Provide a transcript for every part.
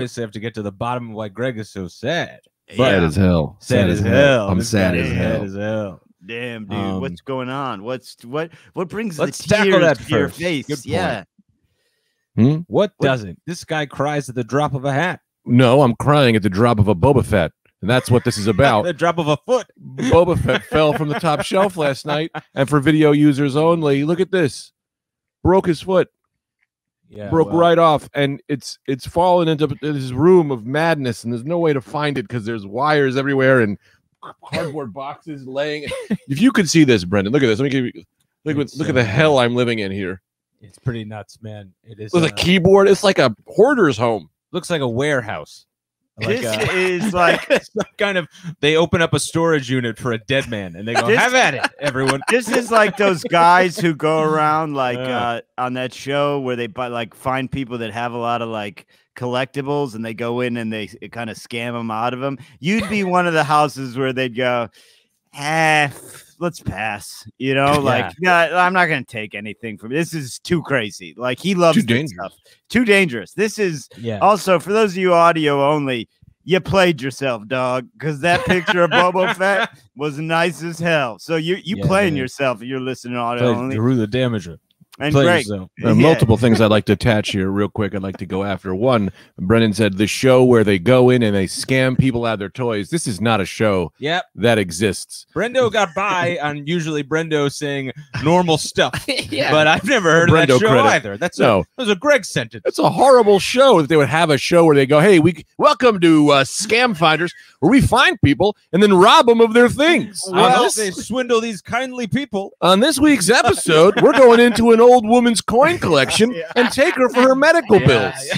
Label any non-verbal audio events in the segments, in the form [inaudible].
Well, obviously, I have to get to the bottom of why Greg is so sad. Sad as hell. Sad, as hell. I'm This sad as hell. Sad as hell. Damn, dude, Um, what's going on? What's what? What brings let's the tears that to your face? Good point. Yeah, Hmm? What doesn't? This guy cries at the drop of a hat. No, I'm crying at the drop of a Boba Fett. And that's what this is [laughs] about. the drop of a foot. Boba Fett fell from the top shelf last night. And for video users only, look at this. Broke his foot. Yeah, broke well, right off and it's it's fallen into this room of madness and there's no way to find it because there's wires everywhere and cardboard [laughs] boxes laying if you could see this brendan look at this let me give you look, It's, look at the uh, hell i'm living in here It's pretty nuts, man. It is. with uh, a keyboard it's like a hoarder's home looks like a warehouse. Like this uh, is [laughs] like kind of. They open up a storage unit for a dead man, and they go, This- "Have at it, everyone." this is like those guys who go around like Yeah. uh, on that show where they buy like find people that have a lot of like collectibles and they go in and they kind of scam them out of them. You'd be one of the houses where they'd go, eh, let's pass. You know, like no, I'm not gonna take anything from this. Is too crazy. Like he loves Too dangerous. stuff. Too dangerous. This is Yeah. also for those of you audio only. You played yourself, dog, because that picture of Boba Fett was nice as hell. So you you Yeah, playing yourself you're listening to audio Play only. through the damager. And Play Greg, yourself. There Yeah. multiple things I'd like to attach here, real quick. I'd like to go after one. Brendan said the show where they go in and they scam people out of their toys. This is not a show Yep. that exists. Brendo got by on usually Brendo saying normal stuff, [laughs] yeah, but I've never heard of that show credit. either. That's No. a, that was a Greg sentence. It's a horrible show that they would have a show where they go, "Hey, we welcome to uh, Scam Finders, where we find people and then rob them of their things." Well, this, they swindle these kindly people. on this week's episode, we're going into an old woman's coin [laughs] collection and take her for her medical bills. [laughs]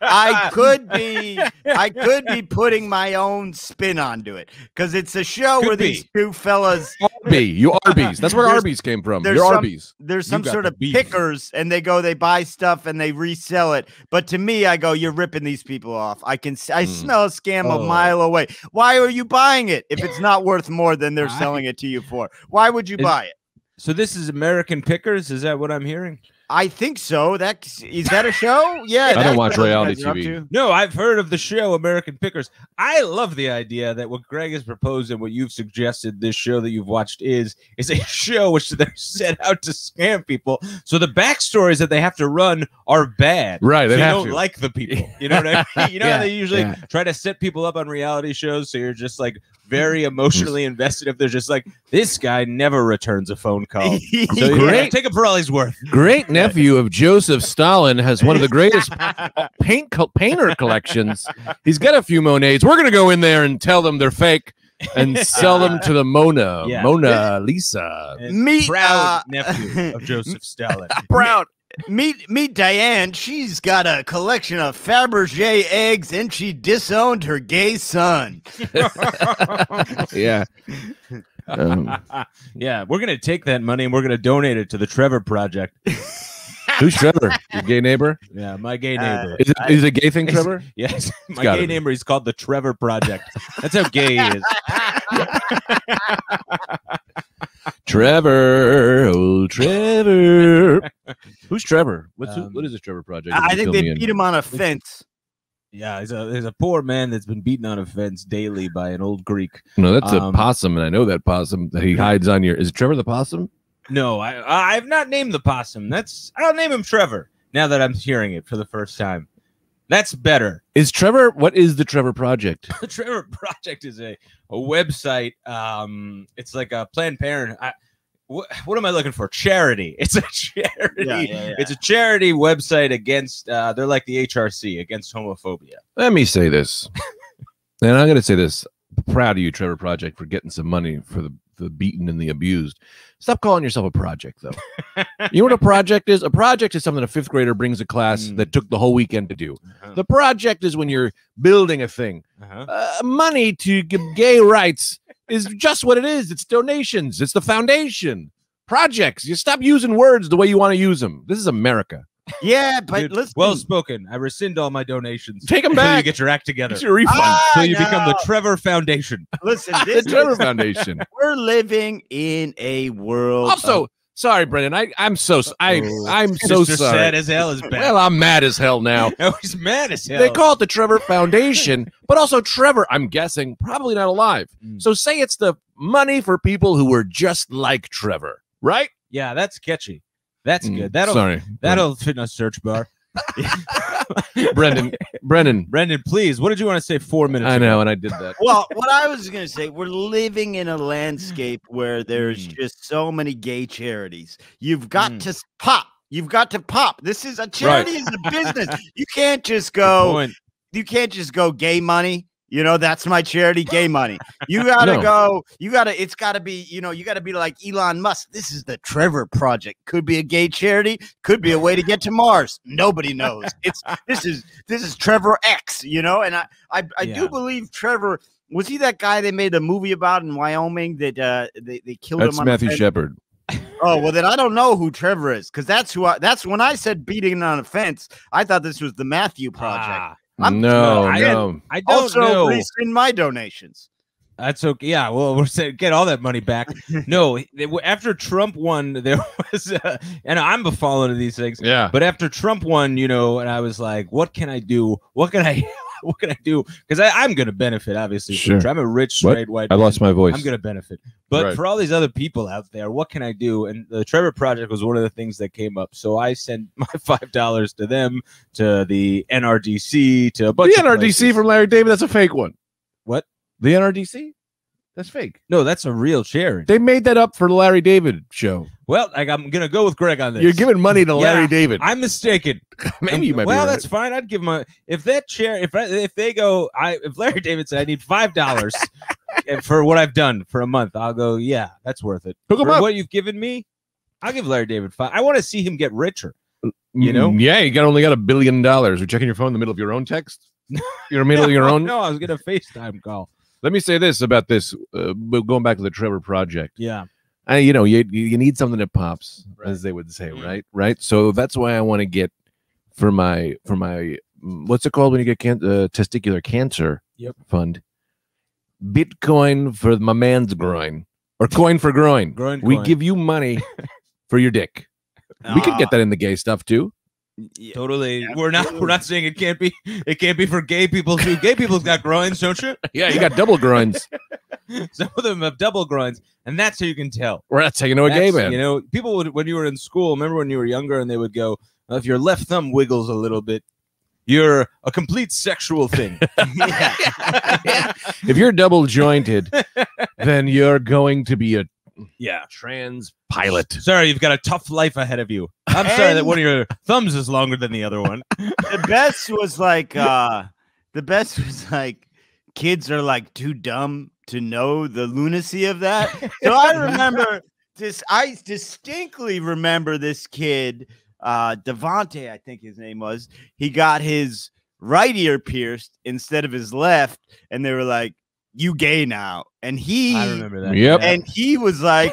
I could be [laughs] I could be putting my own spin onto it because it's a show Could where be. these two fellas Arby, you Arby's. That's where There's- Arby's came from. there's You're some- Arby's. there's some sort the of beef. pickers and they go they buy stuff and they resell it but to me i go you're ripping these people off i can s- i Mm. smell a scam Oh. a mile away why are you buying it if it's not worth more than they're I- selling it to you for why would you Is- buy it So this is American Pickers. Is that what I'm hearing? i think so that is that a show yeah I don't watch reality guys are up TV. No, I've heard of the show American Pickers. I love the idea that what Greg has proposed and what you've suggested this show that you've watched is is a [laughs] show which they're [laughs] set out to scam people. So the backstories that they have to run are bad. Right, So they you have don't to. like the people. [laughs] You know what I mean? You know how Yeah, they usually yeah. try to set people up on reality shows so you're just like very [laughs] emotionally invested if they're just like this guy never returns a phone call. [laughs] So you Great. take him for all he's worth. Great [laughs] nephew of Joseph Stalin has one of the greatest paint co- painter collections. He's got a few Monets. We're gonna go in there and tell them they're fake and sell them to the Mona, Yeah. Mona Lisa. And Meet, proud uh, nephew of Joseph Stalin. proud meet meet diane she's got a collection of fabergé eggs and she disowned her gay son [laughs] yeah. Um, yeah, we're gonna take that money and we're gonna donate it to the Trevor Project. [laughs] who's Trevor? Your gay neighbor? Yeah, my gay Uh, neighbor. Is it, is it a gay thing, Trevor? yes, [laughs] my gay be. neighbor. He's called the Trevor Project. That's how gay he is. Trevor, old Trevor. Who's Trevor? What's who, Um, what is this Trevor project? i You think they me in. beat him on a fence Yeah, he's a he's a poor man that's been beaten on a fence daily by an old Greek. No, that's a um, possum, and I know that possum that he hides on your. Is it Trevor the possum? No, I I've not named the possum. That's I'll name him Trevor. Now that I'm hearing it for the first time, that's better. Is Trevor? What is the Trevor project? [laughs] the Trevor Project is a, a website. Um, it's like a Planned Parent. What, what am I looking for? Charity. [laughs] It's a charity. Yeah, yeah, yeah. It's a charity website against. Uh, they're like the HRC against homophobia. Let me say this, [laughs] and I'm going to say this. Proud of you, Trevor Project, for getting some money for the the beaten and the abused. Stop calling yourself a project, though. [laughs] you know what a project is? A project is something a fifth grader brings a class Mm. that took the whole weekend to do. Uh-huh. The project is when you're building a thing. Uh-huh. uh, money to give gay rights is just what it is. It's donations. It's the foundation. Projects. You stop using words the way you want to use them. This is America. yeah but Dude, listen well spoken. I rescind all my donations. Take 'em until You back. get your act together. It's your refund. Ah, Until you become the. Trevor Foundation. listen [laughs] the this Trevor Foundation. [laughs] we're living in a world Also, of- Sorry, Brendan. I I'm so I. I'm [laughs] so Mr. sorry. Sad as hell is back. Well, I'm mad as hell now. [laughs] he's mad as hell. They call it the Trevor Foundation, [laughs] but also Trevor, I'm guessing, probably not alive. Mm. So say it's the money for people who were just like Trevor, right? yeah, that's catchy. That's Mm, good. That'll Sorry. that'll fit in a search bar. [laughs] Brendan. Brendan. Brendan, please. What did you want to say four minutes? I ago? know, and I did that. well, what I was going to say, we're living in a landscape where there's Mm. just so many gay charities. You've got Mm. to pop. You've got to pop. This is a charity is a [laughs] business. You can't just go you can't just go gay money. You know, that's my charity, gay money. You [laughs] gotta No. go, you gotta, it's gotta be, you know, you gotta be like Elon Musk. This is the Trevor Project. Could be a gay charity, could be a way to get to Mars. Nobody knows. It's this is this is Trevor X, you know, and I I, I Yeah. do believe Trevor was he that guy they made a movie about in Wyoming that uh they, they killed That's him on a Matthew? Shepard. Oh well, then I don't know who Trevor is because that's who I. That's when I said beating on a fence. I thought this was the Matthew Project. Ah, I'm- no, I- no. I don't know. also, know. rescind my donations. That's okay. Yeah, well, we're saying get all that money back. [laughs] no, they after Trump won, [laughs] there was, uh, and I'm a follower of these things. Yeah. But after Trump won, you know, and I was like, what can I do? What can I, [laughs] [laughs] what can I do? Because I'm going to benefit, obviously. Sure. I'm a rich, What? straight white. I man. lost my voice. I'm going to benefit. But Right. for all these other people out there, what can I do? And the Trevor Project was one of the things that came up. So I sent [laughs] my five dollars to them, to the NRDC, to a the bunch of NRDC places. from Larry David, that's a fake one. What? The NRDC? That's fake. No, that's a real charity. They made that up for the Larry David show. Well, like, I'm gonna go with Greg on this. You're giving money to Larry Yeah, David. I'm mistaken. [laughs] Maybe you might well, be right. that's fine. I'd give him a if that chair if I, if they go I if Larry David said I need five dollars [laughs] for what I've done for a month, I'll go yeah, that's worth it. Hook for up. what you've given me, I'll give Larry David five. I want to see him get richer. you know? Mm, Yeah, you got only got a billion dollars. You're checking your phone in the middle of your own text. [laughs] You're in the middle of your own. No, I was gonna FaceTime call. Let me say this about this. Uh, going back to the Trevor Project, Yeah, I, you know, you you need something that pops, Right. as they would say, Mhm. right? Right. So that's why I want to get for my for my mm, what's it called when you get can- uh, testicular cancer Yep. fund. Bitcoin for my man's groin or coin for groin. Groin we coin. give you money [laughs] for your dick. we could get that in the gay stuff too. Yeah. totally. We're not we're not saying it can't be it can't be for gay people too. Gay people's got groins, don't you? [laughs] Yeah, you got double groins. [laughs] Some of them have double groins, and that's how you can tell. We're not taking to a gay man. You know, people would when you were in school. Remember when you were younger, and they would go, "Uh, "If your left thumb wiggles a little bit, you're a complete sexual thing." [laughs] if you're double jointed, then you're going to be a yeah. trans pilot. Sorry, you've got a tough life ahead of you. I'm [laughs] sorry that one of your thumbs is longer than the other one. the best was like [laughs] uh the best was like kids are like too dumb to know the lunacy of that. So I remember this I distinctly remember this kid, uh Devante, I think his name was. He got his right ear pierced instead of his left, and they were like, You gay now. And he I remember that. Yep. and he was like,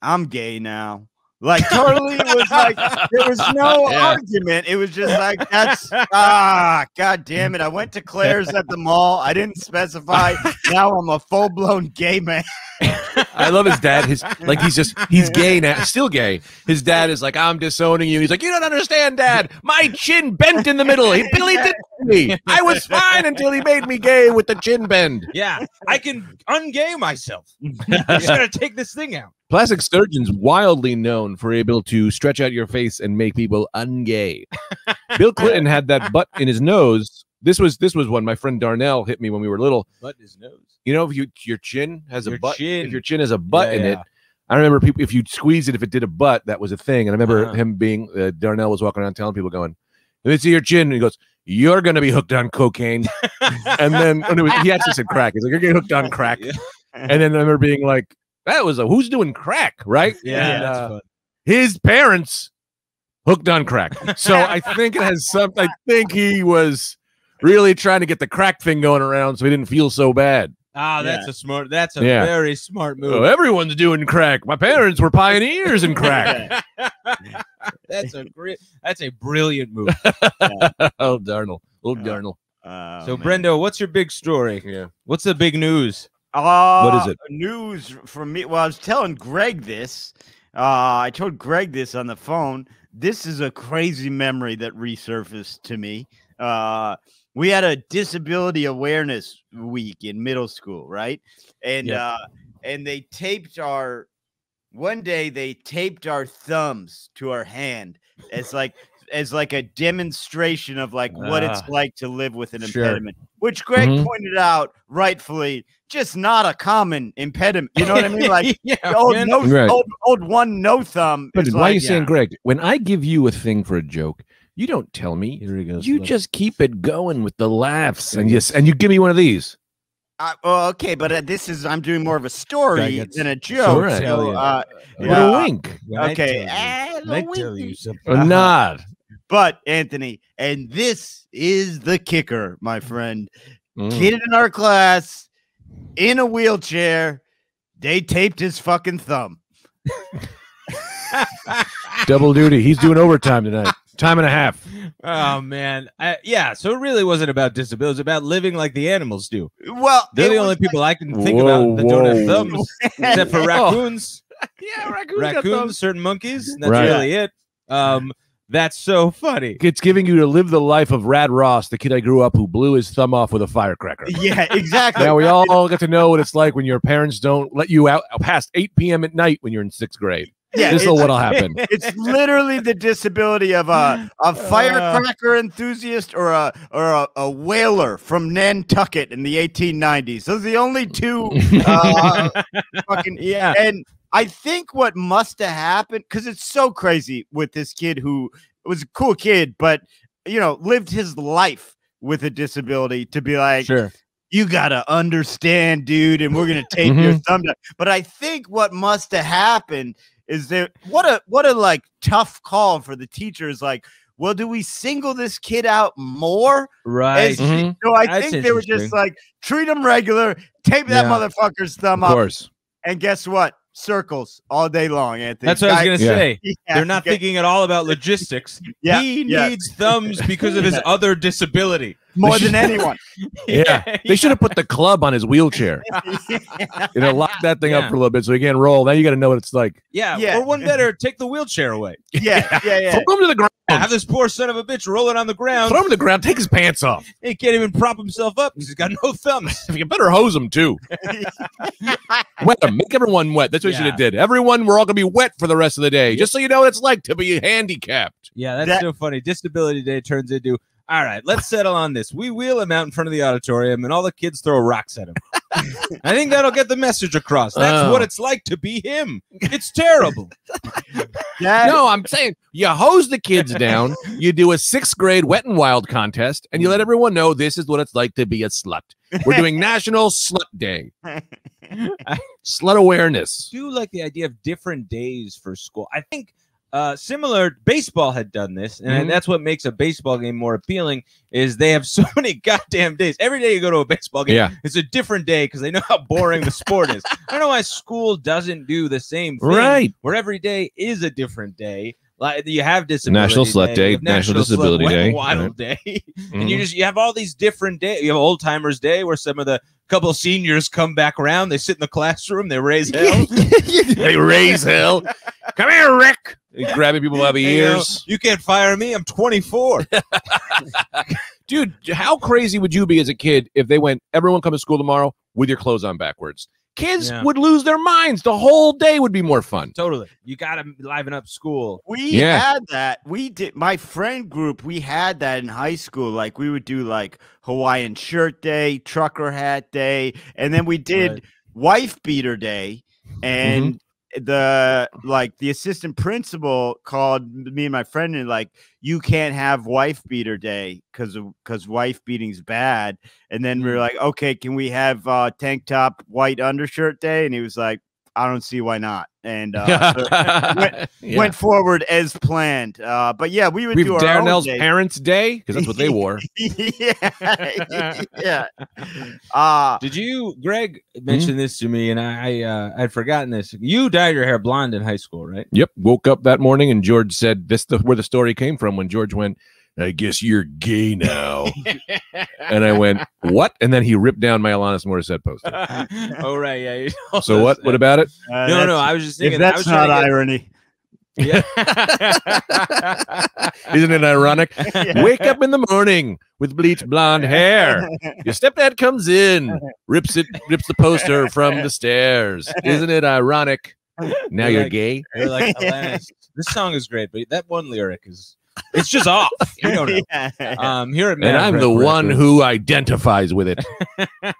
I'm gay now. Like totally it was like there was no [laughs] Yeah. argument. It was just like that's [laughs] ah god damn it. I went to Claire's at the mall. I didn't specify. Now I'm a full-blown gay man. I love his dad. His like he's just he's [laughs] gay now, still gay. His dad is like, I'm disowning you. He's like, you don't understand, Dad. My chin bent in the middle. He Billy did it to me. I was fine until he made me gay with the chin bend. Yeah, I can ungay myself. [laughs] I just gotta take this thing out. Plastic surgeons wildly known for able to stretch out your face and make people ungay. Bill Clinton had that butt in his nose. This was this was one my friend Darnell hit me when we were little. But his nose. You know, if you your chin has a butt, chin. if your chin has a butt Yeah, in it. I remember people if you squeeze it, if it did a butt, that was a thing. And I remember Uh-huh. him being uh, Darnell was walking around telling people, going, "Let me see your chin." And he goes, "You're gonna be hooked on cocaine." [laughs] and then and it was, he actually said crack. He's like, "You're getting hooked on [laughs] crack." Yeah. And then I remember being like, "That was a who's doing crack, right?" Yeah, And, that's uh, his parents hooked on crack. So I [laughs] think it has some. I think he was really trying to get the crack thing going around, so he didn't feel so bad. Ah, that's a smart. That's a Yeah. very smart Oh, move. everyone's doing crack. My parents were pioneers in crack. That's a [laughs] great. That's a brilliant move. [laughs] oh, Darnell. Yeah. Darnell. Oh, so, man. Brendo, what's your big story? Yeah. What's the big news? Uh, What is it? News from me. Well, I was telling Greg this. Uh, I told Greg this on the phone. This is a crazy memory that resurfaced to me. Uh, we had a disability awareness week in middle school, right? And Yeah. uh, and they taped our one day they taped our thumbs to our hand as like as like a demonstration of like what it's Ah. like to live with an Sure. impediment, which Greg Mhm. pointed out rightfully, just not a common impediment. You know what I mean? Like [laughs] yeah, old, no, Right. old, old one no thumb. But is why are you like, saying. Greg? When I give you a thing for a joke, you don't tell me. Here he goes. You Look. just keep it going with the laughs, and yes, and you give me one of these. Uh, well, okay, but uh, this is I'm doing more of a story gets- than a joke. right. So, Tell you. uh, What Yeah. a wink, When I okay, tell you- I tell you something. a nod. [laughs] but Anthony, and this is the kicker, my friend. Mm. Kid in our class in a wheelchair. They taped his fucking thumb. [laughs] Double duty. He's doing overtime tonight. [laughs] Time and a half. Oh man, I, yeah. So it really wasn't about disabilities; it was about living like the animals do. Well, They're the was only people I can think Whoa, about that don't have thumbs, except for [laughs] Oh. raccoons. [laughs] Yeah, raccoons. raccoons, certain monkeys. That's Right. really it. Um, that's so funny. It's giving you to live the life of Rad Ross, the kid I grew up who blew his thumb off with a firecracker. [laughs] Yeah, exactly. Now we all get to know what it's like when your parents don't let you out past 8 p.m. at night when you're in sixth grade. Yeah, this is it's- what'll [laughs] happen. it's literally the disability of a, a firecracker enthusiast or a or a, a whaler from Nantucket in the 1890s. Those are the only two uh, [laughs] fucking Yeah, and I think what must have happened because it's so crazy with this kid who was a cool kid, but you know, lived his life with a disability to be like, sure. you gotta understand, dude, and we're gonna tape your thumb down. But I think what must have happened is there what a what a like tough call for the teachers. Like, well, do we single this kid out more? Right. As- Mhm. So I That's think they were just like treat him regular, tape that Yeah. motherfucker's thumb Of up, and guess what? Circles all day long, Anthony. That's what I was gonna Yeah. say. [laughs] Yeah, They're not thinking at all about logistics. [laughs] Yeah, he yeah. needs thumbs because of his [laughs] Yeah. other disability. More than anyone. [laughs] [laughs] Yeah. They should have put the club on his wheelchair. [laughs] You know, lock that thing Yeah. up for a little bit so he can't roll. Now you got to know what it's like. Yeah, Yeah. or one better, take the wheelchair away. yeah, yeah, yeah. Throw him to the ground. Have this poor son of a bitch rolling on the ground. Throw him to the ground. Take his pants off. He can't even prop himself up because he's got no thumbs. You better hose him too. Wet him. Make everyone wet. That's what you should have did. Everyone, we're all gonna be wet for the rest of the day, just so you know what it's like to be handicapped. Yeah, that's That- so funny. Disability Day turns into all right. Let's settle on this. We wheel him out in front of the auditorium, and all the kids throw rocks at him. [laughs] I think that'll get the message across. That's Oh. what it's like to be him. It's terrible. [laughs] That- No, I'm saying you hose the kids down. You do a sixth grade wet and wild contest, and you let everyone know this is what it's like to be a slut. We're doing [laughs] National Slut Day. Slut awareness. I do like the idea of different days for school. I think uh, similar baseball had done this, and Mhm. that's what makes a baseball game more appealing. Is they have [laughs] so many goddamn days. Every day you go to a baseball game, Yeah. it's a different day because they know how boring the sport is. [laughs] I don't know why school doesn't do the same thing, Right. Where every day is a different day. Like you have disability National Slut you Day, have National Disability Wet and Day, Wild Day, [laughs] and Mhm. you just you have all these different days. You have Old Timers Day where some of the couple seniors come back around. They sit in the classroom. They raise hell. [laughs] they raise hell. Come here, Rick. He's grabbing people by the [laughs] You know, ears. you can't fire me. I'm 24. Dude, how crazy would you be as a kid if they went, everyone come to school tomorrow with your clothes on backwards? Kids Yeah. would lose their minds. The whole day would be more fun. totally. You got to liven up school. We Yeah. had that. We did my friend group. We had that in high school. Like we would do like Hawaiian shirt day, trucker hat day, and then we did Right. wife beater day. And mm-hmm. The like the assistant principal called me and my friend and like you can't have wife beater day because because wife beating's bad. And then we were Mm. like, okay, can we have uh, tank top white undershirt day? And he was like, I don't see why not. And uh, [laughs] so Yeah. went forward as planned. Uh, but yeah, we would we do have our own Darnell's day. Parents' Day because that's what they wore. [laughs] yeah, [laughs] yeah. Uh, Did you, Greg, mentioned this to me, and I, I uh, I'd forgotten this. You dyed your hair blonde in high school, right? Yep. Woke up that morning and George said, "This the where the story came from." When George went, I guess you're gay now. [laughs] and I went, what? And then he ripped down my Alanis Morissette poster. [laughs] oh right, yeah. So us what? What about it? Uh, No, no, that's- I was just If thinking. I that's was not trying irony, yeah. [laughs] Isn't it ironic? Yeah. Wake up in the morning with bleached blonde hair. Your stepdad comes in, rips it, rips the poster from the stairs. Isn't it ironic? Now You're you're like- gay. You're like, Alanis, this song is great, but that one lyric is it's just off. You don't know. [laughs] Yeah. Um, here at And I'm Maverick the one Records- who identifies with it.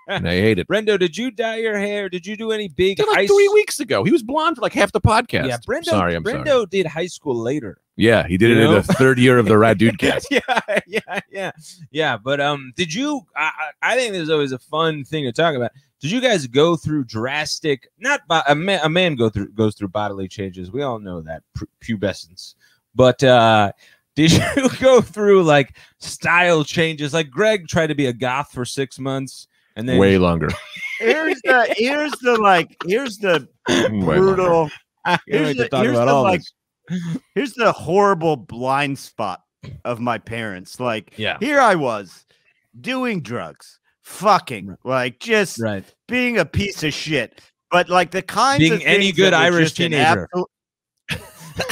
and I hate it. Brendo, did you dye your hair? Did you do any big Did like high three weeks ago. He was blonde for like half the podcast. Yeah, Brendo. sorry, I'm Brendo sorry. did high school later. Yeah, he did You it in the [laughs] third year of the Rad Dude [laughs] cast. yeah, yeah, yeah, yeah. But um, did you? I, I I think there's always a fun thing to talk about. Did you guys go through drastic? Not bo- a man. A man go through goes through bodily changes. We all know that pubescence. But uh, did [laughs] you go through like style changes? Like Greg tried to be a goth for six months, and then Way longer. [laughs] here's the here's the like here's the brutal here's the- here's the, like, this. [laughs] here's the horrible blind spot of my parents. Like Yeah, here I was doing drugs, fucking, like just right. being a piece of shit. But like the kinds Being of any good Irish teenager. absolute-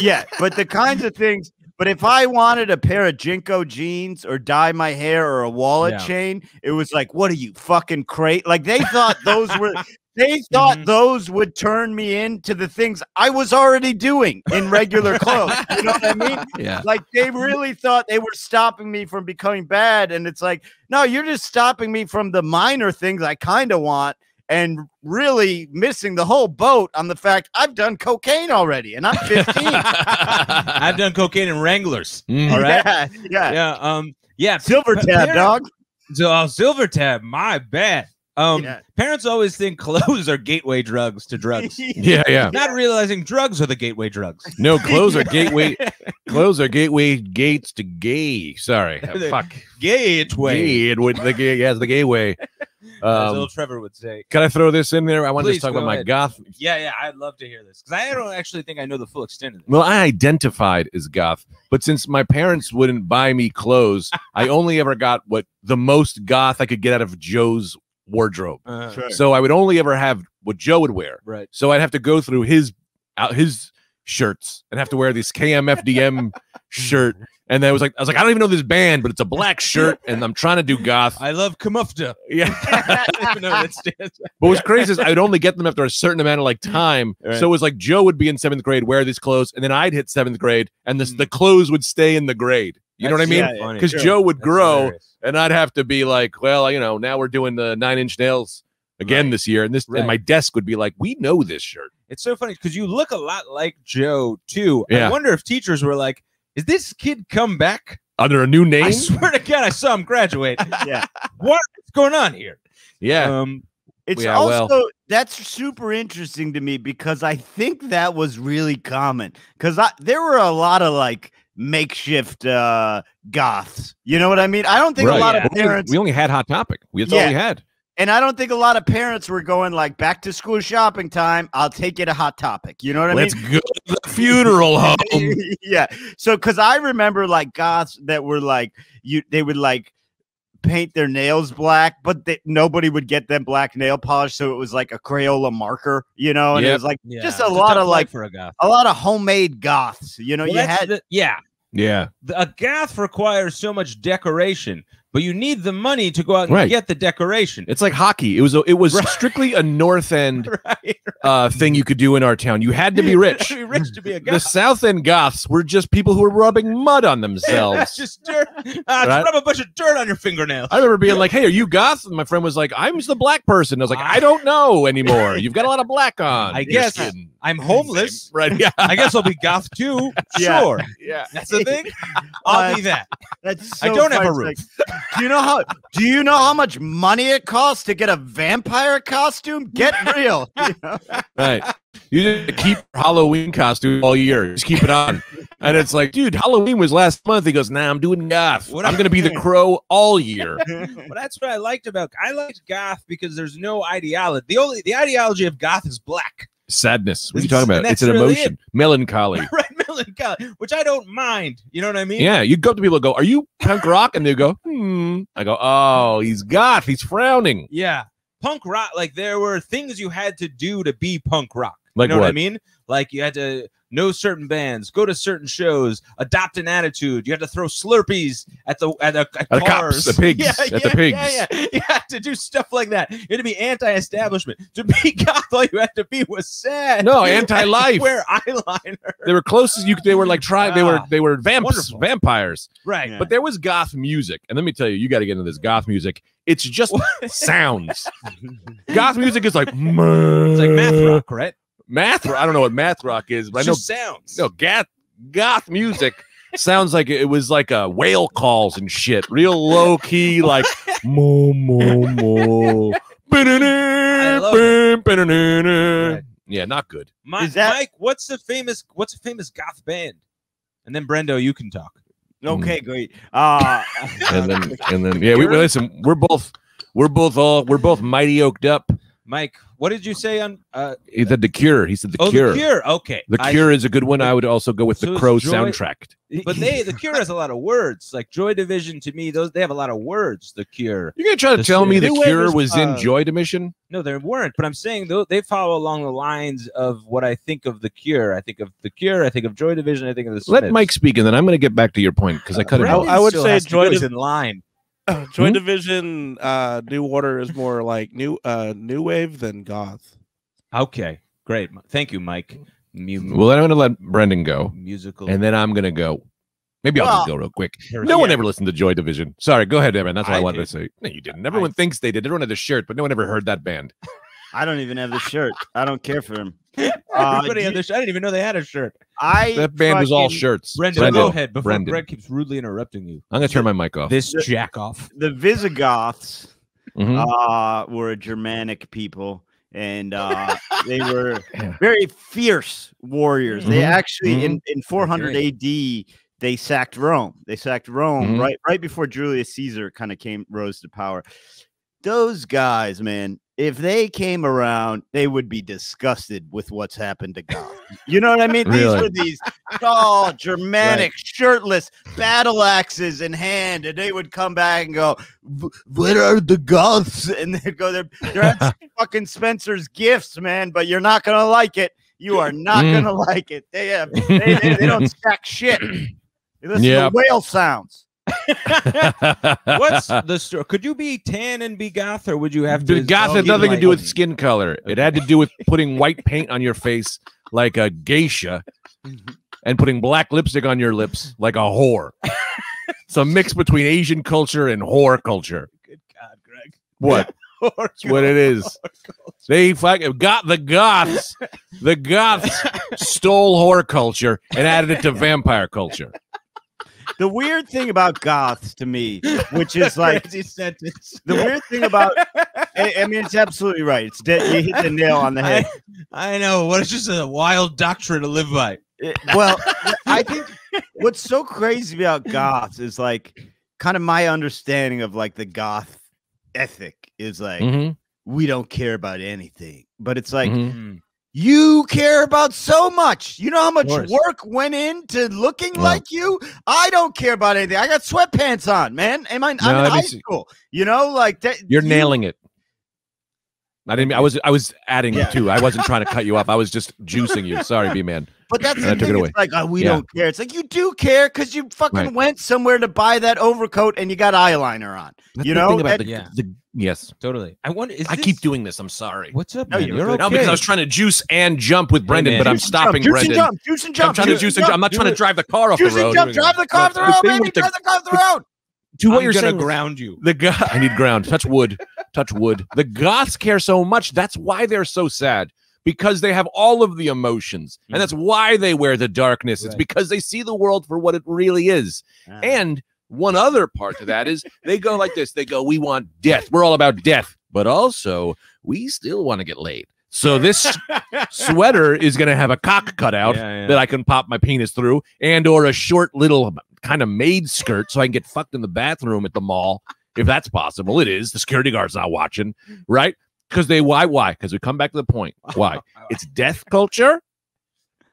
yeah, but the kinds of things. But if I wanted a pair of JNCO jeans or dye my hair or a wallet Yeah. chain, it was like, what are you fucking crate? Like they thought those were. They thought Mhm. those would turn me into the things I was already doing in regular clothes. [laughs] You know what I mean? Yeah. like they really thought they were stopping me from becoming bad and it's like no you're just stopping me from the minor things i kind of want and really missing the whole boat on the fact i've done cocaine already and i'm [laughs] 15 I've done cocaine in Wranglers. Mhm. All right. yeah, yeah. Yeah. Um. Yeah. silver tab parent- dog So, oh, silver tab, my bad. Um, Yeah. parents always think clothes are gateway drugs to drugs, [laughs] Yeah, yeah. not realizing drugs are the gateway drugs. No, clothes are gateway. [laughs] Clothes are gateway gates to gay. Sorry, [laughs] fuck. Gateway, Gay. It would the gay. Yes, the gay way. [laughs] as Um, old Trevor would say. can I throw this in there? I want to just talk go about my goth. Yeah, yeah, I'd love to hear this because I don't actually think I know the full extent of this. Well, I identified as goth, but since my parents wouldn't buy me clothes, I [laughs] only ever got what the most goth I could get out of Joe's wardrobe. Uh, Sure. So I would only ever have what Joe would wear. Right. So I'd have to go through his out his shirts and have to wear this KMFDM [laughs] shirt. And then I was like, I was like, I don't even know this band, but it's a black shirt, and I'm trying to do goth. I love Kamufta. Yeah. I [laughs] don't even know what it stands for. But what's crazy is I'd only get them after a certain amount of like time. Right. So it was like Joe would be in seventh grade, wear these clothes, and then I'd hit seventh grade, and this, Mm. the clothes would stay in the grade. You know what I That's mean? Yeah, so. Because sure. Joe would That's grow, hilarious. and I'd have to be like, well, you know, now we're doing the nine inch nails again Right. this year, and this Right. and my desk would be like, we know this shirt. It's so funny because you look a lot like Joe too. Yeah. I wonder if teachers were like, "Is this kid come back?" Under a new name, I swear to God, I saw him graduate. [laughs] yeah What's going on here? yeah, Um, it's Yeah, well- also that's super interesting to me because i think that was really common because there were a lot of like makeshift uh goths you know what i mean i don't think a lot Yeah. of We only- parents we only had hot topic. We- That's all we had. And I don't think a lot of parents were going like back to school shopping time. I'll take it to Hot Topic. You know what I Let's mean? go to the funeral home. [laughs] yeah. So because I remember like goths that were like you they would like paint their nails black, but they, nobody would get them black nail polish. So it was like a Crayola marker, you know, and it was like yeah, just it's a lot tough of like for a goth. a lot of homemade goths. You know, Well, you had the- yeah, yeah, the, a goth requires so much decoration, but you need the money to go out and Right. get the decoration. it's like hockey. It was a, it was Right. strictly a North End [laughs] right. uh, thing you could do in our town. You had to be [laughs] rich. be rich to be a goth. The. South End Goths were just people who were rubbing mud on [laughs] themselves. just dirt. Uh, just rub a bunch of dirt on your fingernails. I remember being like, "Hey, are you goth?" And my friend was like, "I'm the black person." I was like, "I don't know anymore. You've got a lot of black on." I guess. skin." I'm homeless. right? Yeah, I guess I'll be goth too. Yeah. Sure, yeah. that's the thing. I'll Uh, be that. that's I don't have a roof. It's like, do you know how do you know how much money it costs to get a vampire costume? Get real. you know? [laughs] Right. You just keep Halloween costume all year. Just keep it on. And it's like, dude, Halloween was last month. He goes, nah, I'm doing goth. What I'm gonna be the [laughs] crow all year. [laughs] Well, that's what I liked about. I liked goth because there's no ideology. The only the ideology of goth is black. Sadness. What are you talking about? It's an really emotion. Melancholy. right? [laughs] which I don't mind. You know what I mean? Yeah, you go up to people and go, "Are you punk rock?" And they go, "Hmm." I go, "Oh, he's goth. He's frowning." Yeah. Punk rock, like there were things you had to do to be punk rock. Like you know what? I mean? Like you had to know certain bands, go to certain shows, adopt an attitude. You had to throw Slurpees at the at, the, at, At the cops, cars. the pigs, Yeah, at the pigs. Yeah, yeah. [laughs] You had to do stuff like that. You had to be anti-establishment. To be [laughs] goth, all you had to be was sad. No, [laughs] anti-life. Wear eyeliner. They were close as you. They were like trying. They were Ah, they were vamps, wonderful. vampires. Right. Yeah. But there was goth music, and let me tell you, you got to get into this goth music. It's just sounds. goth music is like It's like math rock, right? Math. ro- I don't know what math rock is, but It's I know sounds. no goth goth music sounds like it was like a whale calls and shit, real low key, [laughs] like mo mo mo. [laughs] love it. Ba-da-da, Yeah, not good. Mi- Is that- Mike, what's the famous what's a famous goth band? And then Brendo, you can talk. Okay, great. Uh, And then and then yeah, we Cure? listen. We're both we're both all we're both mighty oaked up. Mike, what did you say on uh He said the Cure. He said the oh Cure. the Cure? Okay. The I- Cure is a good one. I would also go with So the Crow Joy- soundtrack. but they the Cure has a lot of words. Like Joy Division to me, those they have a lot of words, the Cure. You're gonna try to The tell me the New Cure is, was in uh, Joy Division? No, they weren't. But I'm saying though they follow along the lines of what I think of the Cure. I think of the Cure. I think of Joy Division. I think of the Let Mike speak, and then I'm gonna get back to your point because I cut it Brandon- out. I would say Joy go. He's Div- in line. [clears throat] Joy Hmm? Division, uh, New Order is more like new, uh, new wave than goth. Okay, great. Thank you, Mike. Mu- Well, then I'm gonna let Brendan go, musical. and then I'm gonna go. Maybe I'll just go real quick. No go. one ever listened to Joy Division. Sorry, go ahead, Evan. That's what I, I wanted did. to say. No, you didn't. Everyone thinks they did. Everyone had the shirt, but no one ever heard that band. I don't even have the shirt. I don't care for him. [laughs] Uh, Everybody do had you- their sh- I didn't even know they had a shirt. I That band was all shirts. Brendan, Brendan, go ahead before Brendan. Brett keeps rudely interrupting you. I'm gonna turn my mic off. This jack off. The Visigoths Mhm. uh, were a Germanic people, and uh, [laughs] they were very fierce warriors. They Mhm. actually in in 400 Great. AD they sacked Rome. They sacked Rome Mhm. right right before Julius Caesar kind of came rose to power. Those guys, man, if they came around, they would be disgusted with what's happened to God. You know what I mean? Really? These were these tall, Germanic, shirtless, battle axes in hand, and they would come back and go, "Where are the Goths?" [laughs] And they'd go, "They're, they're [laughs] at fucking Spencer's gifts, man, but you're not gonna like it. You are not Mm. gonna like it. They have they, they, they don't [laughs] stack shit. [clears throat] They listen Yep. to whale sounds. What's the story? Could you be tan and be goth, or would you have to? Goth oh, had nothing to do with skin color. It had to do with putting white paint on your face like a geisha and putting black lipstick on your lips like a whore. it's a mix between Asian culture and whore culture. Good God, Greg. What? [laughs] That's what it is. They fucking got the goths. The goths [laughs] stole whore culture and added it to vampire culture. The weird thing about goths to me, which is [laughs] like sentence. the weird thing about I, I mean it's absolutely right. It's de- you hit the nail on the head. I, I know. What is just a wild doctrine to live by? It- well, I think what's so crazy about goths is like kind of my understanding of like the goth ethic is like Mhm, we don't care about anything. But it's like mhm. You care about so much. You know how much work went into looking Well- like you? I don't care about anything. I got sweatpants on, man. Am I I'm in high see. school? You know, like that You're you- nailing it. I didn't. I was. I was adding Yeah. too. I wasn't trying to cut you off. I was just juicing you. Sorry, B man. But that's the I took it away. It's like, oh, we Yeah. don't care. It's like you do care because you fucking Right. went somewhere to buy that overcoat and you got eyeliner on. That's You the know, thing about that- the, Yeah. the- yes. Totally. I wonder. Is I this- keep doing this. I'm sorry. What's up, No, man? you're You're okay. No, because I was trying to juice and jump with Brendan, man. but I'm stopping jump, Brendan. Juice and jump, juice and jump. I'm trying to juice juice and jump. I'm not trying to drive the car off the road. Juice and jump. Drive the car off the The road, baby. Drive the car off the road. to what you're saying. ground you. The go- [laughs] I need ground. Touch wood. Touch wood. The goths care so much. That's why they're so sad because they have all of the emotions, and mm-hmm. that's why they wear the darkness. It's Right. because they see the world for what it really is. And one other part to that is they go like this. They go, "We want death. We're all about death, but also we still want to get laid." So this sweater is going to have a cock cut out Yeah, yeah. that I can pop my penis through, and or a short little kind of maid skirt so I can get fucked in the bathroom at the mall if that's possible. It is. The security guard's not watching, right? Because they why why? Because we come back to the point. [laughs] Why? It's death culture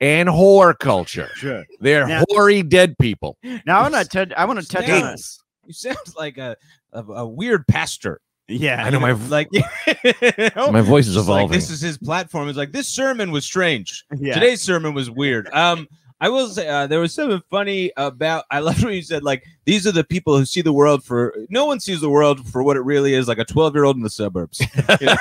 and whore culture. Sure. They're Now- hoary dead people. Now I want to touch. I want to touch on. Sounds- You sound like a, a, a weird pastor. Yeah, I know my Like [laughs] [laughs] my voice is Just like, evolving. this is his platform. It's like this sermon was strange. Yeah. Today's sermon was weird. Um, I will say uh, there was something funny about. I loved when you said like these are the people who see the world for. No one sees the world for what it really is, like a twelve-year-old in the suburbs. [laughs] [laughs] You know?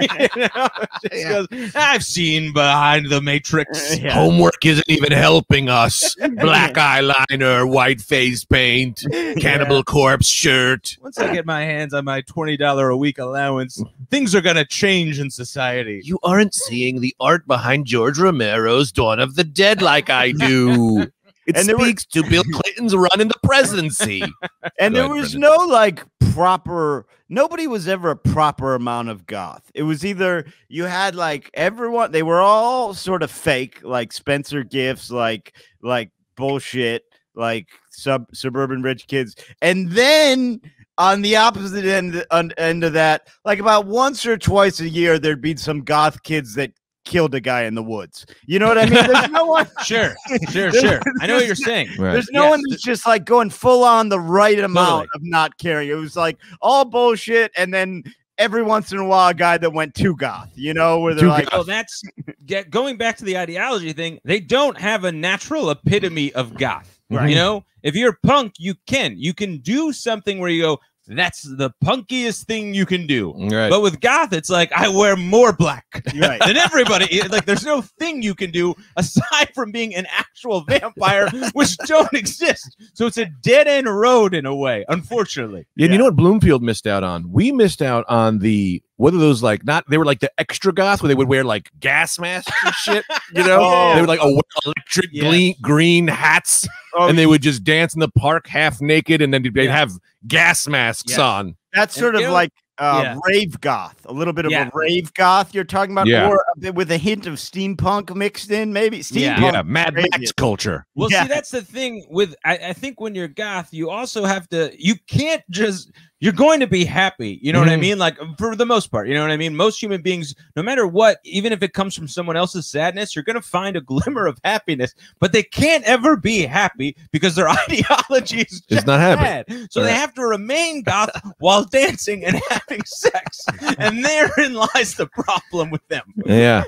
[laughs] You know? Just goes, I've seen behind the matrix. Uh, yeah. Homework isn't even helping us. Black eyeliner, white face paint, cannibal corpse shirt. Once I get my hands on my twenty dollar a week allowance, things are gonna change in society. You aren't seeing the art behind George Romero's Dawn of the Dead like I do. It And there were- speaks to Bill Clinton's run in the presidency. [laughs] and Go there ahead, was Brendan. no like proper nobody was ever a proper amount of goth it was either you had like everyone they were all sort of fake like spencer gifts like like bullshit like sub suburban rich kids and then on the opposite end on, end of that like about once or twice a year there'd be some goth kids that killed a guy in the woods you know what i mean there's no one [laughs] Sure, sure, sure. I know what you're saying. Right. there's no Yes. one that's just like going full on the right amount Totally. of not caring. It was like all bullshit, and then every once in a while, a guy that went too goth. You know, where they're Too like, oh, that's get going back to the ideology thing. They don't have a natural epitome of goth. Right. You know, if you're punk, you can you can do something where you go, that's the punkiest thing you can do. Right. But with goth, it's like I wear more black right. than everybody. like there's no thing you can do aside from being an actual vampire, [laughs] which don't exist. So it's a dead end road in a way, unfortunately. Yeah, and Yeah. you know what Bloomfield missed out on? We missed out on the what are those like? Not they were like the extra goth where they would wear like gas masks and shit. You know, [laughs] Oh. they were like electric Yes. green, green hats, Oh, and they would just dance in the park half naked, and then they'd Yeah. have gas masks Yes. on. that's And sort of like uh, Yeah. rave goth, a little bit of Yeah. a rave goth. You're talking about, Yeah. or a bit with a hint of steampunk mixed in, maybe steampunk. Yeah. Yeah, Mad crazy. Max culture. Well, Yeah. see, that's the thing with I, I think when you're goth, you also have to you can't just you're going to be happy. You know what I Mhm. mean? Like for the most part, you know what I mean? Most human beings, no matter what, even if it comes from someone else's sadness, you're gonna find a [laughs] glimmer of happiness, but they can't ever be happy because their [laughs] ideology is just not happy. bad. So they have to remain goth [laughs] while dancing and having sex. and therein lies the problem with them Yeah,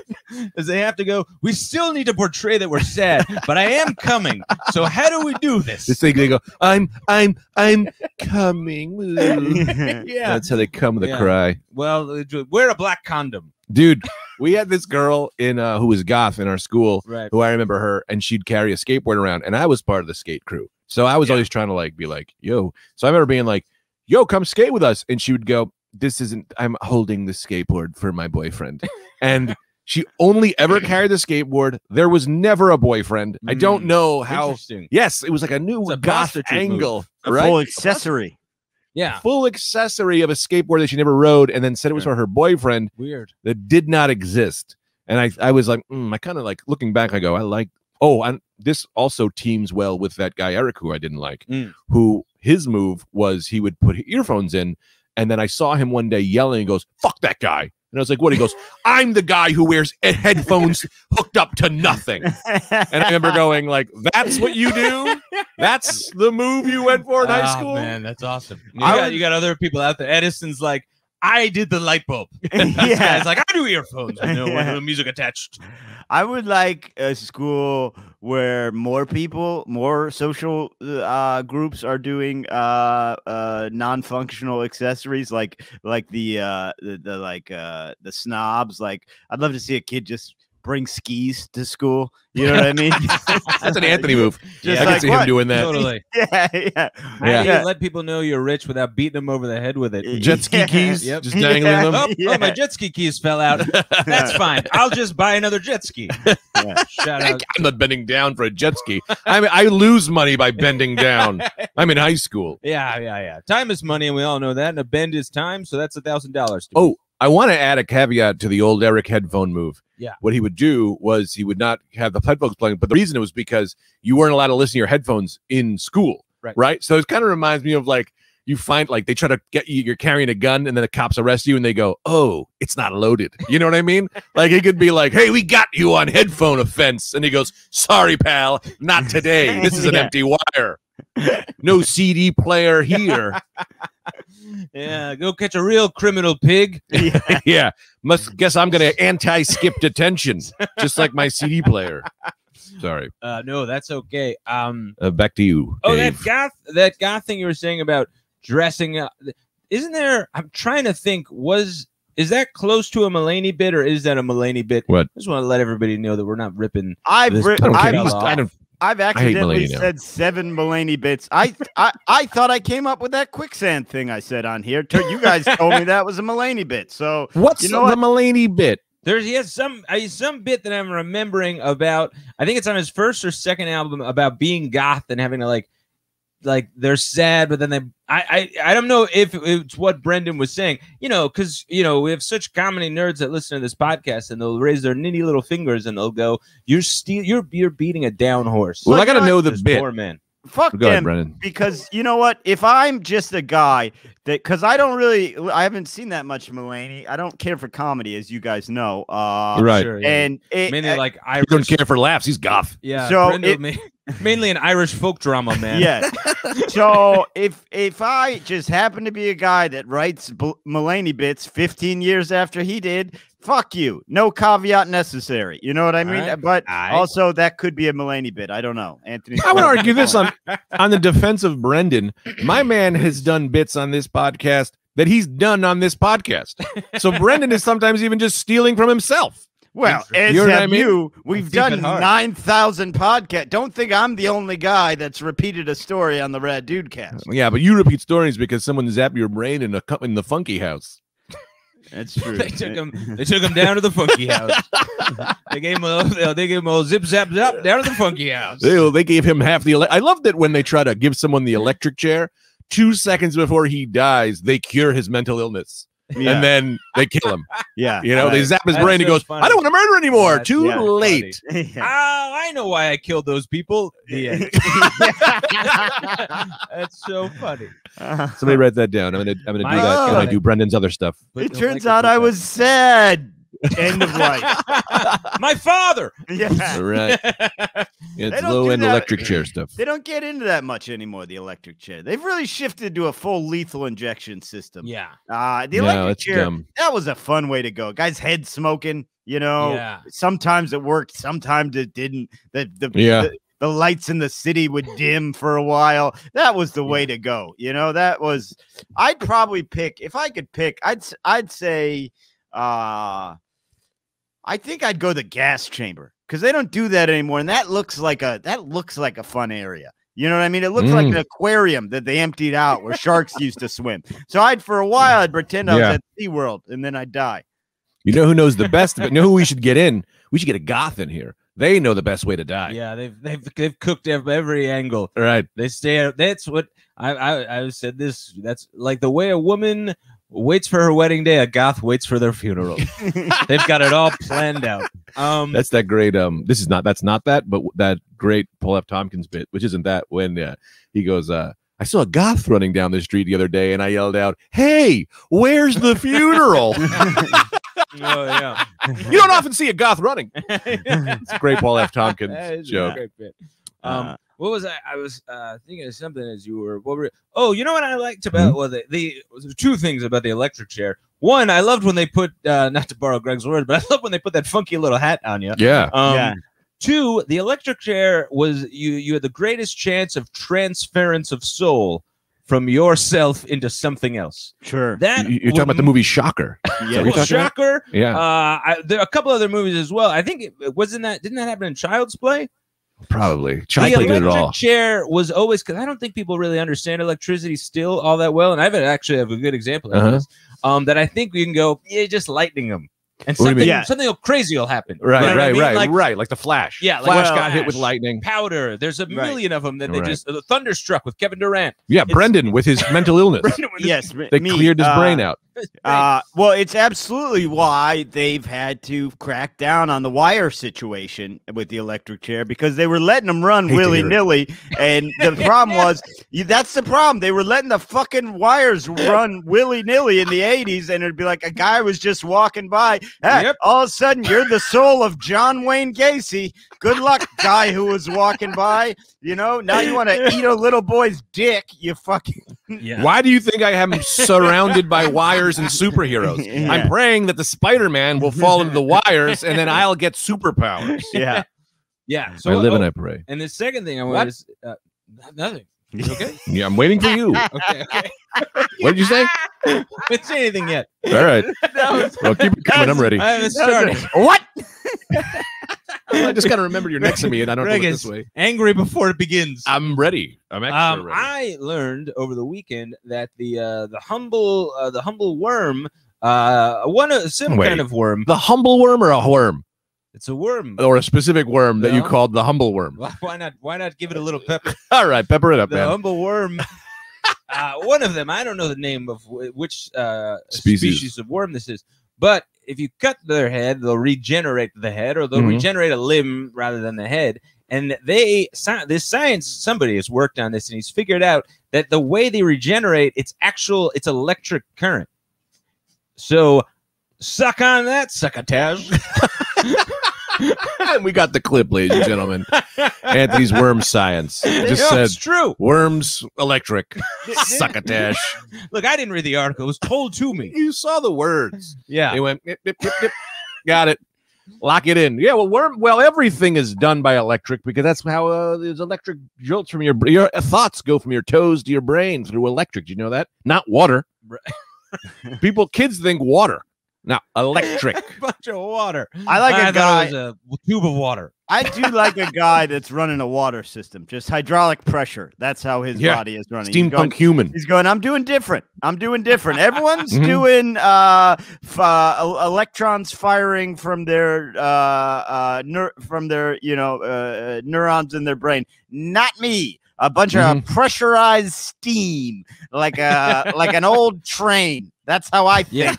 is they have to go. We still need to portray that we're sad, but I am coming. So how do we do this? this thing they go. I'm, I'm, I'm coming. Ooh. [laughs] [laughs] yeah. That's how they come with a Yeah. cry. Well, wear a black condom. dude we had this girl in uh who was goth in our school Right. who i remember her and she'd carry a skateboard around and i was part of the skate crew so i was Yeah. always trying to like be like yo so i remember being like yo come skate with us and she would go this isn't i'm holding the skateboard for my boyfriend [laughs] and she only ever carried the skateboard there was never a boyfriend i don't Mm. know how Interesting. yes it was like a new It's a goth prostitute move. angle A right full accessory. Yeah. full accessory of a skateboard that she never rode and then said it was for her boyfriend Weird. that did not exist. And I, I was like, mm, I kind of like looking back, I go, I like, oh, and this also teams well with that guy, Eric, who I didn't like, Mm. who his move was he would put earphones in. And then I saw him one day yelling and goes, fuck that guy. And I was like, what? He goes, I'm the guy who wears headphones hooked up to nothing. And I remember going, like, that's what you do? That's the move you went for in high Oh, school? Man, that's awesome. You I got, would- you got other people out there. Edison's like, I did the light bulb. [laughs] Yeah. It's like, I do earphones. I no, with Yeah. music attached. I would like a school where more people, more social uh, groups are doing uh, uh, non-functional accessories, like like the uh, the, the like uh, the snobs. Like, I'd love to see a kid just bring skis to school. You know what I mean? [laughs] That's an Anthony move. Just I can like see what? him doing that. Totally. [laughs] yeah, yeah, How do Yeah. you let people know you're rich without beating them over the head with it? Yeah. Jet ski keys, Yep. just dangling Yeah. them. Oh, oh, my Yeah. jet ski keys fell out. [laughs] That's fine. I'll just buy another jet ski. Yeah. Shout I- out. I'm not bending down for a jet ski. I mean, I lose money by bending down. I'm in high school. Yeah, yeah, yeah. Time is money, and we all know that. And a bend is time, so that's a thousand dollars. Oh, I want to add a caveat to the old Eric headphone move. Yeah. What he would do was he would not have the headphones playing, but the reason it was because you weren't allowed to listen to your headphones in school. Right. Right. So it kind of reminds me of like, you find like they try to get you, you're carrying a gun, and then the cops arrest you, and they go, "Oh, it's not loaded." You know what I mean? [laughs] Like it could be like, "Hey, we got you on headphone offense," and he goes, "Sorry, pal, not today. This is an [laughs] Yeah. empty wire. No CD player here." [laughs] Yeah, go catch a real criminal pig. [laughs] Yeah. yeah, must guess I'm gonna anti-skip detention, just like my CD player. Sorry. Uh, no, that's okay. Um, Uh, back to you. oh, Dave. that goth, that goth thing you were saying about dressing up. Isn't there? I'm trying to think. Was is that close to a Mulaney bit, or is that a Mulaney bit? What? I just want to let everybody know that we're not ripping. I've This- ri- I don't care. I've, I've- He's- I don't- I've accidentally said seven Mulaney bits. I, I I thought I came up with that quicksand thing I said on here. You guys told me that was a Mulaney bit. So What's You know the Mulaney bit? There's he has some uh, some bit that I'm remembering about. I think it's on his first or second album about being goth and having to like like they're sad, but then they I I, I don't know if it's what Brendan was saying. You know, because you know we have such comedy nerds that listen to this podcast and they'll raise their nitty little fingers and they'll go, "You're steal you're you're beating a down horse." Well, I got to know the bit. poor man. Fuck Go ahead, because you know what? If I'm just a guy that, because I don't really, I haven't seen that much Mulaney. I don't care for comedy, as you guys know. Uh, Right. Sure, yeah. And it, mainly uh, like I don't care for laughs. He's goth. Yeah, So it- ma- mainly an Irish folk drama man. yeah. so if if I just happen to be a guy that writes B- Mulaney bits 15 years after he did, fuck you. No caveat necessary. You know what I mean? Alright. But Aight. also that could be a Mulaney bit. I don't know. Anthony. I would argue this on [laughs] on the defense of Brendan. My man has done bits on this podcast that he's done on this podcast. So [laughs] Brendan is sometimes even just stealing from himself. Well, as You know have I mean? you. We've Deep done 9,000 podcasts. Don't think I'm the only guy that's repeated a story on the Rad Dude cast. Yeah, but you repeat stories because someone zapped your brain in a in the funky house. That's true. [laughs] they took him. They took him down to the funky house. they gave him a. They gave him a zip zap zap down to the funky house. They, they gave him half the. Ele- I love that when they try to give someone the electric chair, two seconds before he dies, they cure his mental illness, Yeah. and then they kill him. [laughs] yeah. You know, they zap his That's brain. He goes, funny. "I don't want to murder anymore. That's Too yeah, late." [laughs] Oh, I know why I killed those people. The end. [laughs] That's so funny. Uh-huh. Somebody write that down. I'm gonna I'm gonna My do that when I do Brendan's other stuff. But it turns electric out I was sad. End of life. [laughs] My father. Yeah. All right, [laughs] it's don't low do end that. electric chair stuff. They don't get into that much anymore, the electric chair. They've really shifted to a full lethal injection system. yeah. Uh, the No, electric it's chair, dumb. that was a fun way to go. Guy's head smoking, you know. Yeah. Sometimes it worked, sometimes it didn't. The, the, Yeah. the, the lights in the city would dim for a while. That was the way to go. You know, that was I'd probably pick if I could pick, I'd s- I'd say uh I think I'd go the gas chamber because they don't do that anymore. And that looks like a that looks like a fun area. You know what I mean? It looks like Mm. an aquarium that they emptied out where sharks used to swim. So I'd for a while I'd pretend I was Yeah. at SeaWorld and then I'd die. You know who knows the best? But know who we should get in? We should get a goth in here. They know the best way to die. Yeah. They've they've they've cooked ev- every angle. All right. They stay out. That's what I, I I said. This that's like the way a woman waits for her wedding day. A goth waits for their funeral. [laughs] They've got it all planned out. Um, That's that great. Um, this is not. That's not that. But that great Paul F. Tompkins bit, which isn't that when uh, he goes, uh, "I saw a goth running down the street the other day, and I yelled out, "Hey, where's the funeral?" [laughs] [laughs] oh yeah. you don't often see a goth running. It's a great Paul F. Tompkins That is a joke. great bit. Um, Uh, what was I? I was uh, thinking of something as you were. What were? Oh, you know what I liked Mm-hmm. about well the the there's two things about the electric chair. One, I loved when they put uh, not to borrow Greg's word, but I [laughs] love when they put that funky little hat on you. Yeah. Um, Yeah. Two, the electric chair was you. You had the greatest chance of transference of soul from yourself into something else. sure. That You- You're talking about the movie Shocker. [laughs] Yeah. Are well, talking about- Shocker. Yeah. Uh, I, there are a couple other movies as well. I think it it wasn't that. Didn't that happen in Child's Play? Probably. Child's Play did it electric all. chair was always because I don't think people really understand electricity still all that well, and I have actually have a good example of Uh-huh. this. Um, that I think we can go, yeah, just lightning them, and What something. Yeah. something crazy will happen. Right. You know what I right. mean? Right. Like right. Like the Flash. Yeah, like Flash Well- got hit with lightning. powder. There's a Right. million of them that they Right. just uh, thunderstruck with Kevin Durant. Yeah. It's- Brendan with his mental illness. [laughs] Brendan with his- Yes. They me, cleared his uh, brain out. [laughs] Uh, well, it's absolutely why they've had to crack down on the wire situation with the electric chair because they were letting them run Hate to hear it. willy nilly, and the [laughs] problem was that's the problem. They were letting the fucking wires run willy nilly in the '80s, and it'd be like a guy was just walking by. Hey, Yep. all of a sudden, you're the soul of John Wayne Gacy. Good luck, guy who was walking by. You know, now you want to eat a little boy's dick. You fucking Yeah. Why do you think I am surrounded by [laughs] wires and superheroes? [laughs] Yeah. I'm praying that the Spider-Man will fall into the wires and then [laughs] I'll get superpowers. yeah. [laughs] Yeah. So I live oh, and I pray. And the second thing I want is uh, nothing. You okay? [laughs] Yeah, I'm waiting for you. [laughs] okay. Okay. [laughs] What did you say? I haven't said anything yet. All right. Well, keep it coming. I'm ready. I haven't started. What? I just got to remember you're next to me and I don't Greg know it is this way. Angry before it begins. I'm ready. I'm actually Um, ready. I learned over the weekend that the uh, the humble uh, the humble worm uh one of some Wait. kind of worm. the humble worm or a worm It's a worm. or a specific worm that you called the humble worm. Why- not? Why not give it a little pepper? [laughs] All right, pepper it up, the man. humble worm. [laughs] uh, one of them. I don't know the name of which uh, Species. species. of worm this is, but if you cut their head, they'll regenerate the head, or they'll Mhm. regenerate a limb rather than the head. And they, this science, somebody has worked on this, and he's figured out that the way they regenerate, it's actual, it's electric current. So, suck on that, succotash. [laughs] [laughs] and we got the clip, ladies and gentlemen. Anthony's worm science just No, said it's true. worms electric [laughs] succotash. Look, I didn't read the article; it was told to me. You saw the words. Yeah, They went, nip, nip, nip. got it. Lock it in. Yeah, well, worm. Well, everything is done by electric because that's how uh, there's electric jolts from your your thoughts go from your toes to your brain through electric. Do you know that? Not water. [laughs] People, kids think water. Now, electric. [laughs] bunch of water. I like a thought guy. A tube of water. I do like a guy [laughs] that's running a water system, just hydraulic pressure. That's how his Yeah. body is running. He's going, Steampunk human. he's going, I'm doing different. I'm doing different. Everyone's Mhm. doing uh, f- uh, electrons firing from their uh, uh, neur- from their you know uh, neurons in their brain. Not me. A bunch of pressurized steam, like a like an old train. That's how I [laughs] think. Yeah.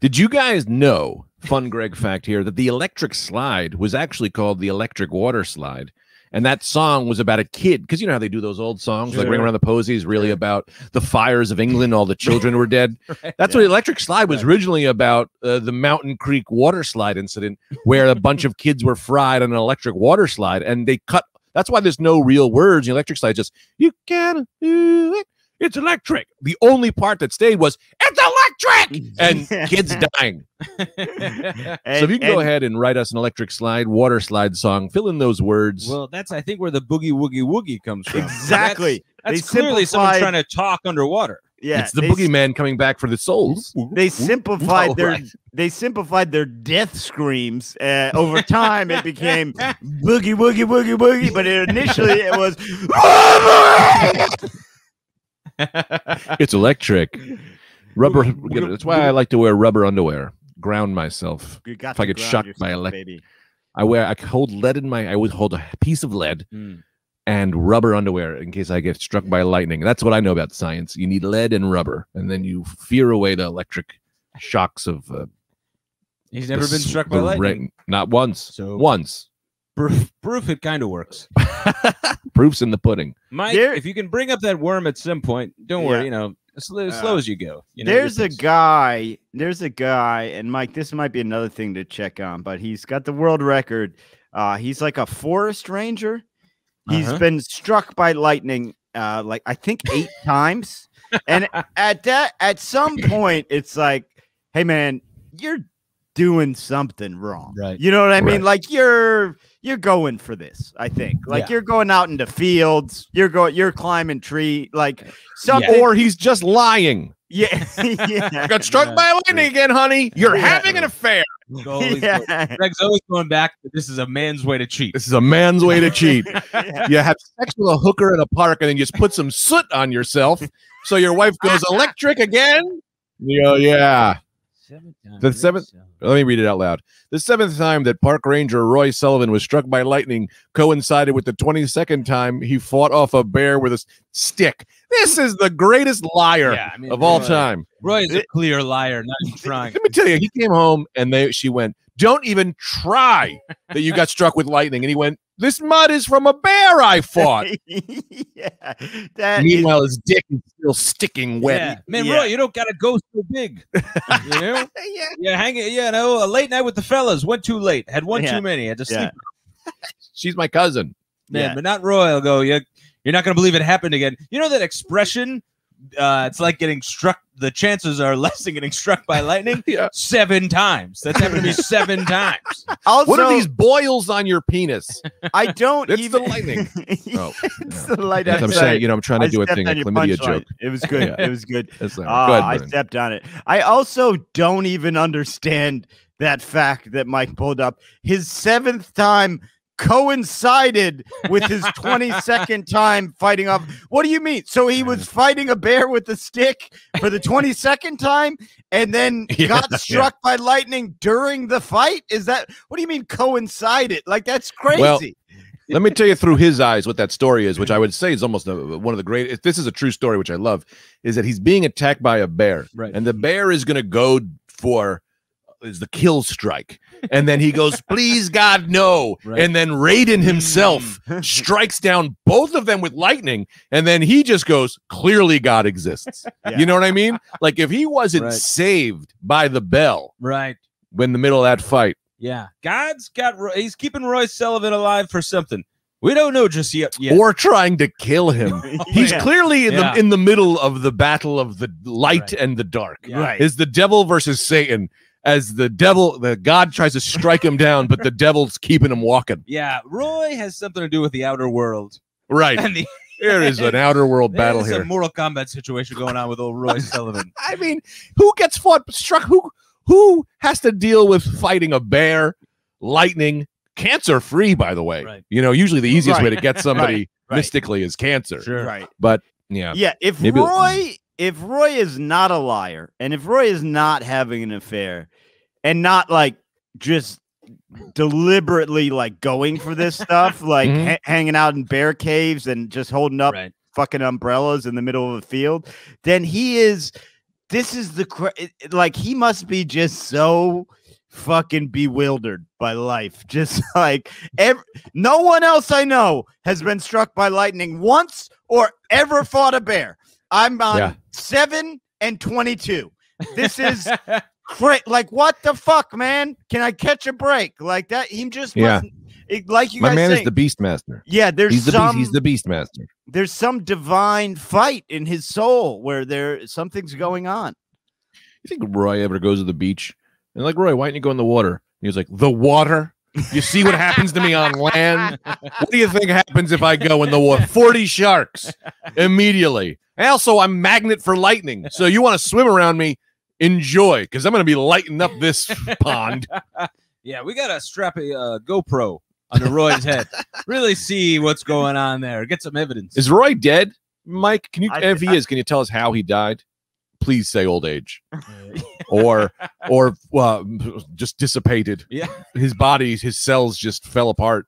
Did you guys know, fun Greg fact here, that the electric slide was actually called the electric water slide? And that song was about a kid, because you know how they do those old songs, like Ring Around the Posies, really about the fires of England, all the [laughs] children were dead. [laughs] Right. That's what Electric Slide was originally about uh, the Mountain Creek water slide incident, where a bunch of kids were fried on an electric water slide, and they cut. That's why there's no real words in Electric Slide. Just you can do it. It's electric. The only part that stayed was it's electric, and [laughs] kids dying. [laughs] so if you can go ahead and write us an Electric Slide water slide song, fill in those words. well, that's I think where the boogie woogie woogie comes from. Exactly. That's, that's They clearly someone trying to talk underwater. Yeah, it's the they boogeyman coming back for the souls. they simplified Oh, their right. they simplified their death screams uh, over time it became [laughs] boogie woogie woogie woogie but it, initially it was It's electric. Rubber. That's why I like to wear rubber underwear. Ground myself. You got If I get shocked by yourself, elec- I wear. I hold lead in my. I would hold a piece of lead Mm. and rubber underwear in case I get struck by lightning. That's what I know about science. You need lead and rubber, and then you fear away the electric shocks of. Uh, He's never been struck by lightning. rain. Not once. So Once. Proof, proof it kind of works. [laughs] Proofs in the pudding. Mike, There- if you can bring up that worm at some point, don't worry. You know, slow, Uh, slow as you go. You know, there's a guy there's a guy and mike this might be another thing to check on but he's got the world record uh he's like a forest ranger He's Uh-huh. been struck by lightning uh like I think 8 [laughs] times. And at that at some point it's like, "Hey man, you're doing something wrong." Right. You know what I mean? Like you're you're going for this, I think. Like Yeah. you're going out into fields, you're going you're climbing tree like something Or he's just lying. yeah. [laughs] yeah. Got struck Yeah, by lightning again, honey. You're Yeah. having an affair. always- yeah. Greg's always going back. to This is a man's way to cheat. This is a man's way to [laughs] cheat. Yeah. You have sex with a hooker in a park and then you just put some soot on yourself. So your wife goes [laughs] electric again. You go, yeah. The seventh- Let me read it out loud. The seventh time that Park Ranger Roy Sullivan was struck by lightning coincided with the 22nd time he fought off a bear with a s- stick. This is the greatest liar Yeah, I mean, of all time. Roy is a clear liar, not even trying. Let me tell you, he came home and they she went, Don't even try that you got struck with lightning. And he went, This mud is from a bear I fought. [laughs] yeah, that is- Meanwhile, his dick is still sticking wet. Yeah. Man, Yeah. Roy, you don't gotta go so big. You know? [laughs] yeah. Yeah, hang it. Yeah, no, a late night with the fellas. Went too late. Had one Yeah. too many. Had to sleep. Yeah. She's my cousin. Man, Yeah. but not Roy. I'll go. Yeah, you're not gonna believe it happened again. You know that expression? Uh, it's like getting struck. The chances are less than getting struck by lightning [laughs] Yeah. seven times. That's happened to me seven times. Also, What are these boils on your penis? I don't It's the even. lightning. [laughs] Oh, it's yeah. the light I'm outside. saying, you know, I'm trying to I do a stepped thing, a on your chlamydia joke. It was good. [laughs] Yeah. It was good. That's all right. Ah, Go ahead, I stepped on it. I also don't even understand that fact that Mike pulled up. His seventh time coincided with his [laughs] 22nd time fighting off. What do you mean? So he was fighting a bear with a stick for the [laughs] 22nd time and then Yeah, got yeah. struck by lightning during the fight? Is that what do you mean coincided? Like that's crazy. Well, Let me tell you through his eyes what that story is, which I would say is almost a, one of the great. If this is a true story, which I love, is that he's being attacked by a bear, Right. and the bear is going to go for is the kill strike, and then he goes, [laughs] "Please God, no!" Right. And then Raiden himself hmm. [laughs] strikes down both of them with lightning, and then he just goes, "Clearly, God exists." Yeah. You know what I mean? Like if he wasn't Right. saved by the bell Right. in the middle of that fight, Yeah. God's got, he's keeping Roy Sullivan alive for something. We don't know just yet. yet. or trying to kill him. [laughs] Oh, he's Yeah. clearly in Yeah. the in the middle of the battle of the light Right. and the dark. Yeah. right. Is the devil versus Satan? As the devil, the God tries to strike him down, but the devil's keeping him walking. Yeah. Roy has something to do with the outer world. Right And the, there is an outer world [laughs] battle there's here. a Mortal Kombat situation going on with old Roy [laughs] Sullivan. I mean, who gets fought struck? Who who has to deal with fighting a bear, lightning, cancer free? By the way, Right. you know, usually the easiest way to get [laughs] somebody right. mystically is cancer. Sure. Right. But yeah, Yeah, if Maybe- Roy if Roy is not a liar and if Roy is not having an affair and not like just deliberately like going for this [laughs] stuff, like Mhm. ha- hanging out in bear caves and just holding up Right. fucking umbrellas in the middle of a field, then he is this is the cra- like he must be just so fucking bewildered by life [laughs] just like ev- no one else i know has been struck by lightning once or ever fought a bear i'm on Yeah. 7 and 22 this is [laughs] cra- like what the fuck man can i catch a break like that he just Yeah. it- eh, like you my man is the beast master. yeah there's He's the some beast, he's the beast master. there's some divine fight in his soul where there something's going on. You think Roy ever goes to the beach and like Roy, why don't you go in the water? And he was like, the water. You see what happens to me on land. What do you think happens if I go in the water? Forty sharks immediately. And also, I'm magnet for lightning. So you want to swim around me? Enjoy, because I'm going to be lighting up this pond. [laughs] Yeah, we gotta strap a uh, GoPro under Roy's head. Really see what's going on there. Get some evidence. Is Roy dead, Mike? Can you, I- if he is, can you tell us how he died? Please say old age, [laughs] or or uh, just dissipated. yeah. His body, his cells just fell apart.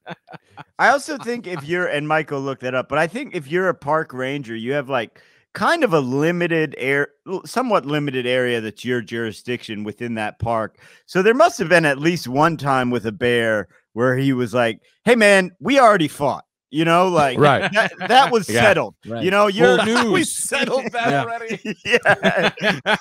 I also think if you're and Michael looked that up, but I think if you're a park ranger, you have like kind of a limited air somewhat limited area that's your jurisdiction within that park. So there must have been at least one time with a bear where he was like, "Hey man, we already fought." You know, like Right. that, that was Yeah. settled. Right. You know, you're Old news. we settled that Yeah. already. [laughs] [laughs] yeah.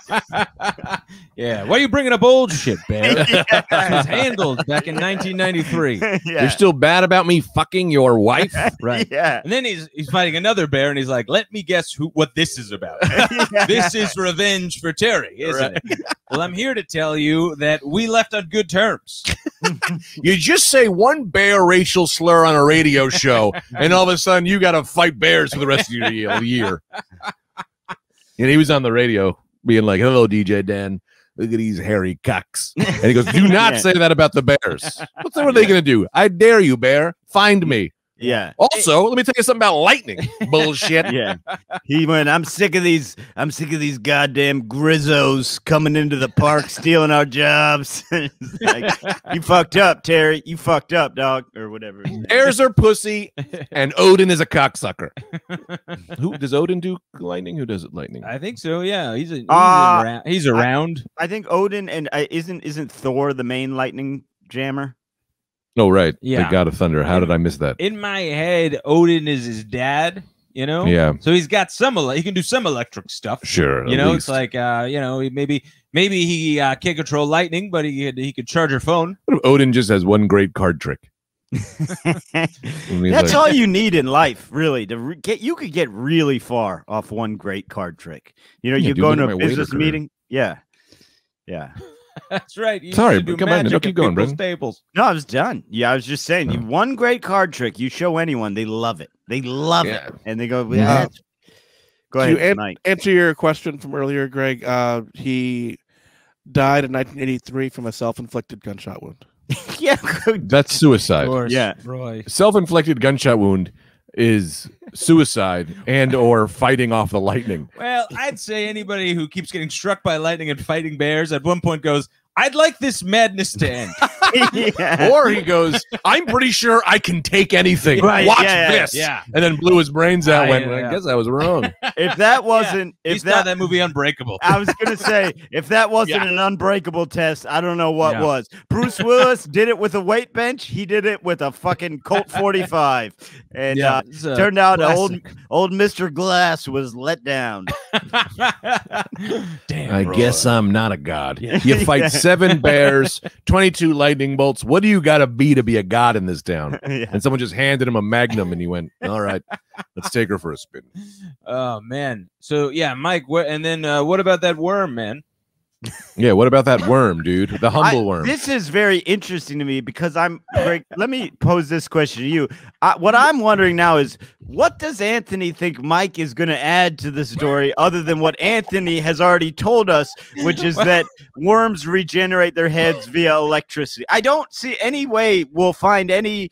yeah. Why are you bringing up old shit, Bear? [laughs] It was handled back in 1993. yeah. You're still bad about me fucking your wife? Right. Yeah. And then he's he's fighting another bear, and he's like, "Let me guess who what this is about. this is revenge for Terry, isn't it?" Well, I'm here to tell you that we left on good terms. You just say one bear racial slur on a radio show, [laughs] and all of a sudden you got to fight bears for the rest of your year. And he was on the radio being like, "Hello, DJ Dan. Look at these hairy cocks." And he goes, "Do not Yeah. [laughs] say that about the bears. [laughs] What are they going to do? I dare you, bear. Find me. Yeah. Also, let me tell you something about lightning. [laughs] Bullshit. Yeah. He went, I'm sick of these, I'm sick of these goddamn grizzos coming into the park stealing our jobs. [laughs] Like, you fucked up, Terry. You fucked up, dog. Or whatever. his. Bears are pussy, and Odin is a cocksucker. [laughs] Who does Odin do lightning? Who does it lightning? I think so. Yeah, he's a, he's, Uh, around, he's around. I think Odin and uh, isn't isn't Thor the main lightning jammer? Oh, right. Yeah. The God of Thunder. How did I miss that? In my head, Odin is his dad. You know. Yeah, So he's got some. ele- He can do some electric stuff. sure. You know, least. it's like uh, you know, maybe maybe he uh, can't control lightning, but he could, he could charge your phone. What if Odin just has one great card trick? [laughs] That's like- all you need in life, really. To re- get you could get really far off one great card trick. You know, Yeah, you dude, go look into a my waiter business career. meeting. Yeah, yeah. That's right. You Sorry, used but come on, magic don't keep going, people's Brendan. Tables. No, I was done. Yeah, I was just saying. You Oh. one great card trick. You show anyone, they love it. They love Yeah. it, and they go. Mhm. Yeah. Go to ahead, an- Answer your question from earlier, Greg. Uh, he died in 1983 from a self-inflicted gunshot wound. [laughs] yeah. That's suicide. Of course, Yeah. Roy. Self-inflicted gunshot wound is suicide and or fighting off the lightning. Well, I'd say anybody who keeps getting struck by lightning and fighting bears at one point goes, "I'd like this madness to end." [laughs] yeah. Or he goes, I'm pretty sure I can take anything. Right, Watch yeah, yeah, this. yeah. And then blew his brains out. Ah, went, yeah, I guess I was wrong. [laughs] If that wasn't, He if saw that, that movie Unbreakable. I was gonna say, [laughs] if that wasn't Yeah. an unbreakable test, I don't know what Yeah. was. Bruce Willis did it with a weight bench. He did it with a fucking Colt 45, and uh, turned out old old Mr. Glass was let down. Damn. I Roy. guess I'm not a god. Yeah. You [laughs] fight Yeah. seven bears, 22 lightning bolts. What do you got to be to be a god in this town? [laughs] yeah. And someone just handed him a magnum and he went, All right, let's take her for a spin. [laughs] Oh man. So yeah, Mike. What? And then uh, what about that worm, man? Yeah, what about that worm, dude? The humble I- worm. This is very interesting to me because I'm. Greg, let me pose this question to you. I, what I'm wondering now is, what does Anthony think Mike is going to add to the story, other than what Anthony has already told us, which is that worms regenerate their heads via electricity? I don't see any way we'll find any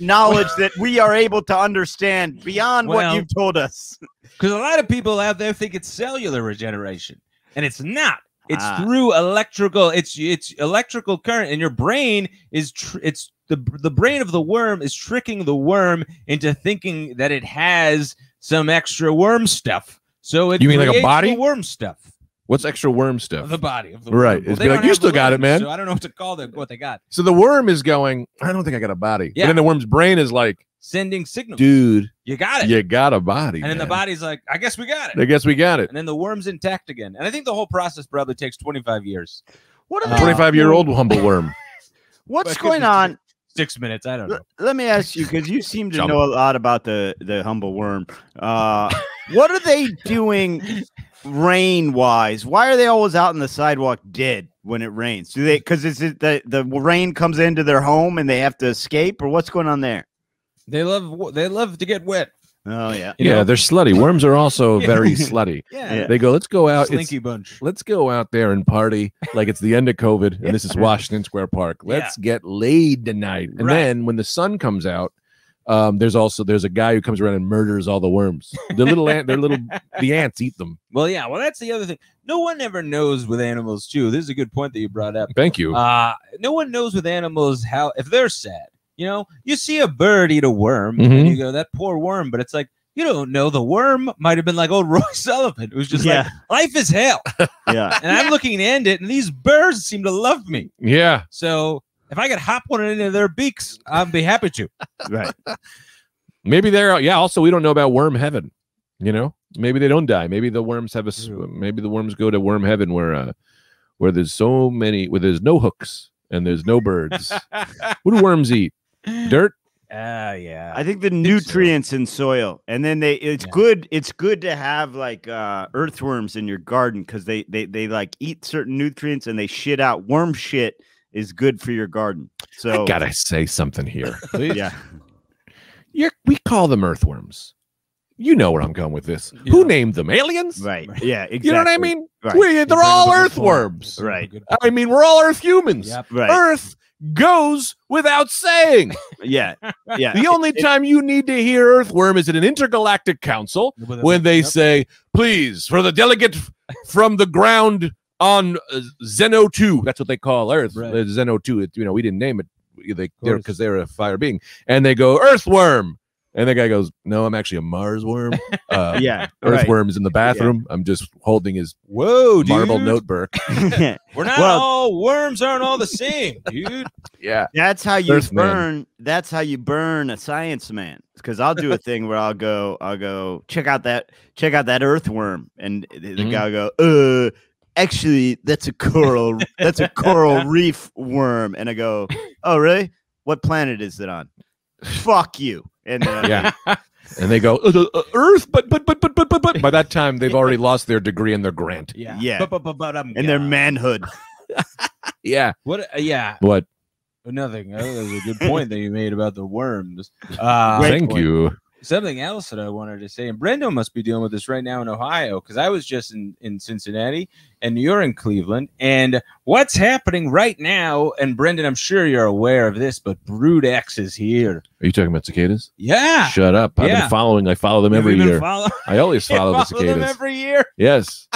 knowledge that we are able to understand beyond what you've told us. Because a lot of people out there think it's cellular regeneration, and it's not. It's Ah. through electrical. It's it's electrical current, and your brain is. Tr- it's the the brain of the worm is tricking the worm into thinking that it has some extra worm stuff. So it You mean like a body? worm stuff What's extra worm stuff? the body of the Right. worm. It's they be like, "You still got it, man." So I don't know what to call them. What they got? So the worm is going, I don't think I got a body. Yeah. But then the worm's brain is like, Sending signals. dude, you got it. you got a body. and then the body's like, I guess we got it. I guess we got it. and then the worm's intact again. And I think the whole process probably takes 25 years. What are Uh, 25 year old humble [laughs] worm. What's going on? Six minutes. I don't know. Let me ask you because you seem to Jump. know a lot about the the humble worm. Uh, what are they doing rain wise? Why are they always out on the sidewalk dead when it rains? Do they because is it the the rain comes into their home and they have to escape, or what's going on there? They love they love to get wet. Oh yeah, You yeah, know? they're slutty. Worms are also Yeah. [laughs] very slutty. Yeah. They go, let's go out. It's, Slinky bunch. let's go out there and party like it's the end of COVID and this is Washington Square Park. Let's get laid tonight. And Right. then when the sun comes out, um, there's also there's a guy who comes around and murders all the worms. The little ant, they're little the ants eat them. Well, yeah. Well, that's the other thing. No one ever knows with animals too. This is a good point that you brought up. Thank you. Uh no one knows with animals how if they're sad. You know, you see a bird eat a worm, Mhm. and you go, "That poor worm." But it's like you don't know. The worm might have been like old [laughs] Roy Sullivan. It was just Yeah. like life is hell, [laughs] yeah. and I'm looking to end it, and these birds seem to love me. yeah. So if I could hop one into their beaks, I'd be happy to. Right. Maybe they're yeah. Also, we don't know about worm heaven. You know, maybe they don't die. Maybe the worms have a, Maybe the worms go to worm heaven where uh, where there's so many where there's no hooks and there's no birds. [laughs] what do worms eat? Dirt. Ah, yeah. I think the so. nutrients in soil, and then they it's Yeah. good. It's good to have like uh, earthworms in your garden because they they they like eat certain nutrients and they shit out. Worm shit is good for your garden. So I gotta say something here. [laughs] please. yeah, You're, we call them earthworms. You know where I'm going with this. Yeah. Who named them? Aliens? Right. Yeah. Exactly. You know what I mean? Right. We, they're bring up all a good point. earthworms. Right. I mean, we're all Earth humans. Yep. Right. Earth goes without saying. Yeah. Yeah. The only time you need to hear earthworm is at an intergalactic council when they Yep. say, please, for the delegate from the ground on uh, Zeno 2. That's what they call Earth. Right. Uh, Zeno 2. It, you know, we didn't name it they, they're because they're a fire being. And they go, Earthworm. And the guy goes, No, I'm actually a Mars worm. [laughs] Uh, yeah. Right. Earthworm is in the bathroom. I'm just holding his Whoa, dude. marble notebook. [laughs] [laughs] We're not Well- all worms aren't all the same, dude. yeah. That's how you Earthman. burn. That's how you burn a science man. Because I'll do a thing where I'll go, I'll go check out that, check out that earthworm, and the, the Mhm. guy will go, uh, actually, that's a coral, that's a coral reef worm, and I go, oh really? What planet is it on? Fuck you. And then, Yeah. And they go, "Uh, uh, Earth, but, but, but, but, but, but, but. By that time, they've already lost their degree and their grant. Yeah. Yeah. But, but, but, but I'm and their manhood. [laughs] Yeah. What? Uh, yeah. What? Nothing. Uh, That was a good point that you made about the worms. Uh, Thank you. Something else that I wanted to say, and Brendo must be dealing with this right now in Ohio because I was just in, in Cincinnati and you're in Cleveland. And what's happening right now, and Brendan, I'm sure you're aware of this, but Brood X is here. Are you talking about cicadas? Yeah. Shut up. I've Yeah. been following. I follow them Have every year. follow- I always [laughs] follow the follow them cicadas. every year. Yes.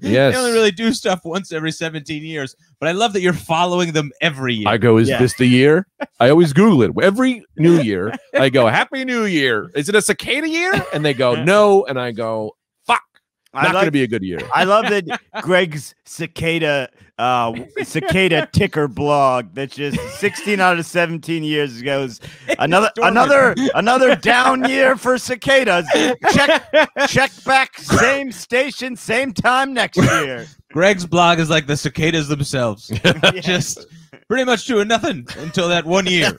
Yes. [laughs] They only really do stuff once every 17 years, but I love that you're following them every year. I go, is Yeah. this the year? I always Google it. Every new [laughs] year, I go, Happy New Year. Is it a cicada year? And they go, No. And I go, Fuck. I Not going to be a good year. I love that [laughs] Greg's cicada uh cicada [laughs] ticker blog that's just 16 out of 17 years goes [laughs] another another another down year for cicadas. Check [laughs] check back same station same time next year. Greg's blog is like the cicadas themselves, just pretty much doing nothing until that one year.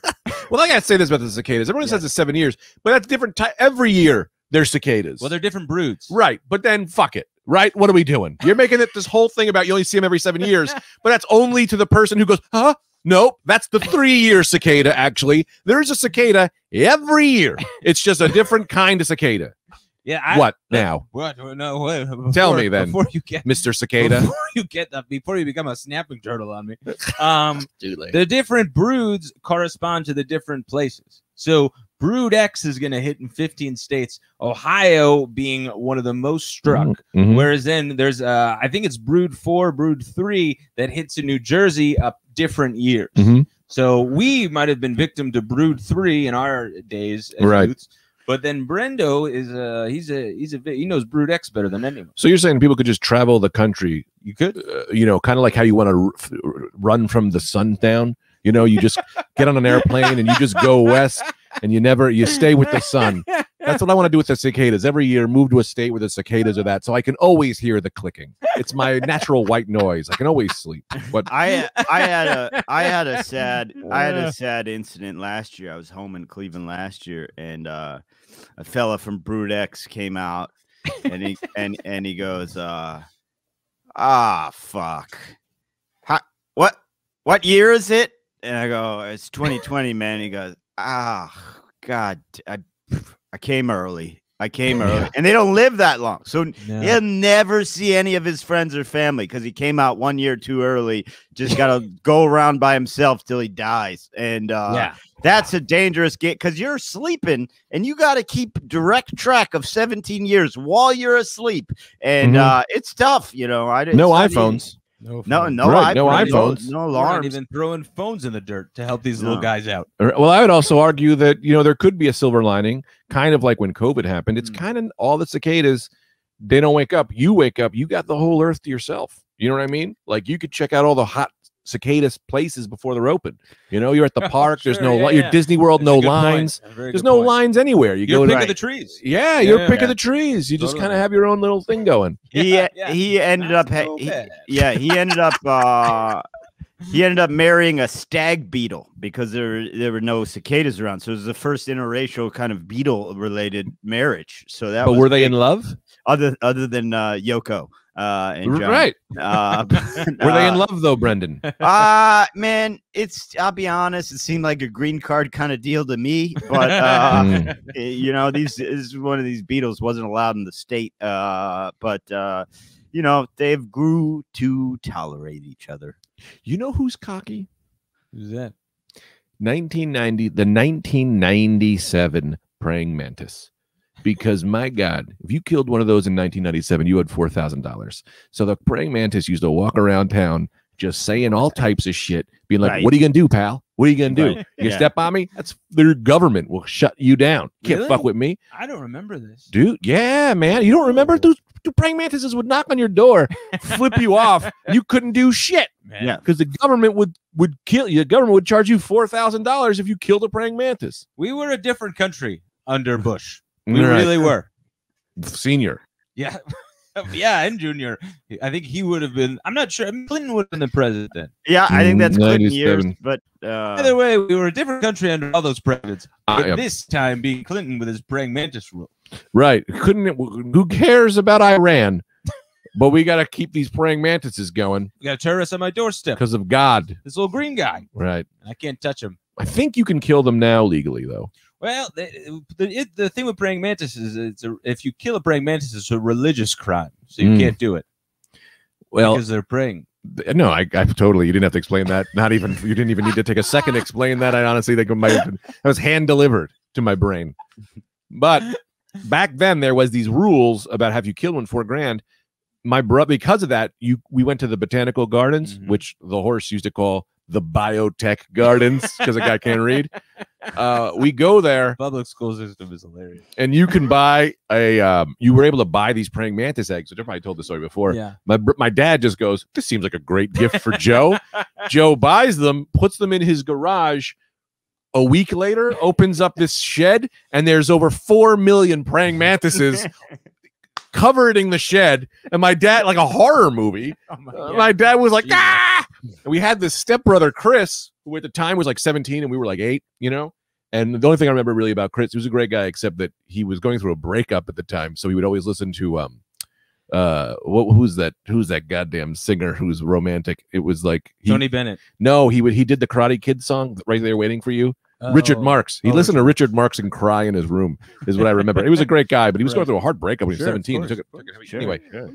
Well, I got to say this about the cicadas. Everyone says it's seven years, but that's different. Ti- every year, they're cicadas. Well, they're different broods. Right. But then fuck it. Right? What are we doing? You're making it this whole thing about you only see them every seven years, [laughs] but that's only to the person who goes, huh? Nope, that's the three year cicada, actually. There's a cicada every year. It's just a different kind of cicada. Yeah. I, what now, What? No. Wait, Tell me then. Before you get Mr. Cicada? [laughs] before you get that, before you become a snapping turtle on me, um, [laughs] the different broods correspond to the different places. So Brood X is going to hit in 15 states, Ohio being one of the most struck. Mhm. Whereas then there's, uh, I think it's Brood 4, Brood 3 that hits in New Jersey up different years. Mhm. So we might have been victim to Brood 3 in our days. As Right. youths. But then Brendo is uh he's a he's a he knows Brood X better than anyone. So you're saying people could just travel the country, You could uh, you know, kind of like how you want to r- run from the sun down. You know, you just [laughs] get on an airplane and you just go west and you never you stay with the sun. That's what I want to do with the cicadas. Every year, move to a state where the cicadas are that, so I can always hear the clicking. It's my natural white noise. I can always sleep. But I I had a I had a sad I had a sad incident last year. I was home in Cleveland last year, and uh, a fella from Brood X came out, and he and and he goes, uh, "Ah, fuck, How, what what year is it?" And I go, "It's 2020, man." He goes, "Ah, God, I I came early." I came early, and they don't live that long, so He'll never see any of his friends or family because he came out one year too early. Just got to go around by himself till he dies. And uh, yeah. that's a dangerous game because you're sleeping and you got to keep direct track of 17 years while you're asleep. And Mhm. uh, it's tough, you know. I, no iPhones. No, No, no, Right, no iPhones, iPhones. no, no We're not alarms. even throwing phones in the dirt to help these little guys out. Well, I would also argue that you know there could be a silver lining, kind of like when COVID happened. It's Mm. kind of all the cicadas. They don't wake up. You wake up. You got the whole earth to yourself. You know what I mean? Like you could check out all the hot cicadas places before they're open. You know, you're at the [laughs] park. There's no yeah, li- your. Disney World, That's no lines. There's no point. lines anywhere. You You're go pick to of the trees. yeah, you're Yeah, pick yeah. of the trees. You just Totally. kind of have your own little thing going. he [laughs] Yeah, yeah. he ended Not up so he- yeah he ended up [laughs] uh he ended up marrying a stag beetle because there there were no cicadas around so it was the first interracial kind of beetle related marriage so that But was were they big. in love? other other than uh yoko Uh, and John. right. [laughs] Uh, [laughs] Were they in love though, Brendan? [laughs] Uh man, it's I'll be honest, it seemed like a green card kind of deal to me, but uh Mm. eh, you know, these this is one of these Beatles wasn't allowed in the state. Uh but uh you know, they've grew to tolerate each other. You know who's cocky? Who's that? 1990, the 1997 praying mantis. Because my God, if you killed one of those in 1997, you had four thousand dollars. So the praying mantis used to walk around town just saying all types of shit, being like, Right. "What are you gonna do, pal? What are you gonna do? Right. You Yeah. step on me? That's their government will shut you down. Can't fuck with me, I don't remember this. dude. Yeah, man. You don't remember those the praying mantises would knock on your door, flip you off. [laughs] You couldn't do shit Man. Yeah. because the government would would kill you. The government would charge you four thousand dollars if you killed a praying mantis. We were a different country under Bush. We Right. really [laughs] were. senior. Yeah. [laughs] yeah, and Junior. I think he would have been. I'm not sure. Clinton would have been the president. Yeah, I think that's Clinton years, but uh Either way, we were a different country under all those presidents. I But am- this time being Clinton with his praying mantis rule. Right. Couldn't it, who cares about Iran? but we got to keep these praying mantises going We got a terrorist on my doorstep. because of God. This little green guy. Right. I can't touch him. I think you can kill them now legally, though. Well, the the, it, the thing with praying mantis is it's a, if you kill a praying mantis, it's a religious crime, so you Mm. can't do it Well, because they're praying. no, I, I totally. You didn't have to explain that. Not even. You didn't even need to take a second to explain that. I honestly think it might have been, that was hand delivered to my brain. But back then, there was these rules about have you killed one for grand. My bro, because of that, you we went to the botanical gardens, Mhm. which the horse used to call the biotech gardens because a guy can't read. Uh, we go there [laughs] Public school system is hilarious. and you can buy a. Um, you were able to buy these praying mantis eggs. Which I probably told the story before. Yeah. My my dad just goes, "This seems like a great gift for Joe." [laughs] Joe buys them, puts them in his garage. A week later, opens up this shed, and there's over four million praying mantises [laughs] covering the shed. And my dad, like a horror movie, [laughs] Oh my, uh, my dad was like, Jesus. "Ah!" And we had this stepbrother Chris, who at the time was like 17, and we were like eight, you know. And the only thing I remember really about Chris, he was a great guy, except that he was going through a breakup at the time, so he would always listen to um, uh, what who's that? Who's that goddamn singer who's romantic? It was like he, Tony Bennett. no, he would he did the Karate Kid song right there waiting for you. Richard Oh, Marx. He oh, listened to Richard Marx and cry in his room, is what I remember. he was a great guy, but he was going through a hard breakup when he was Sure, 17. He took it, took it. Sure, Anyway, yeah.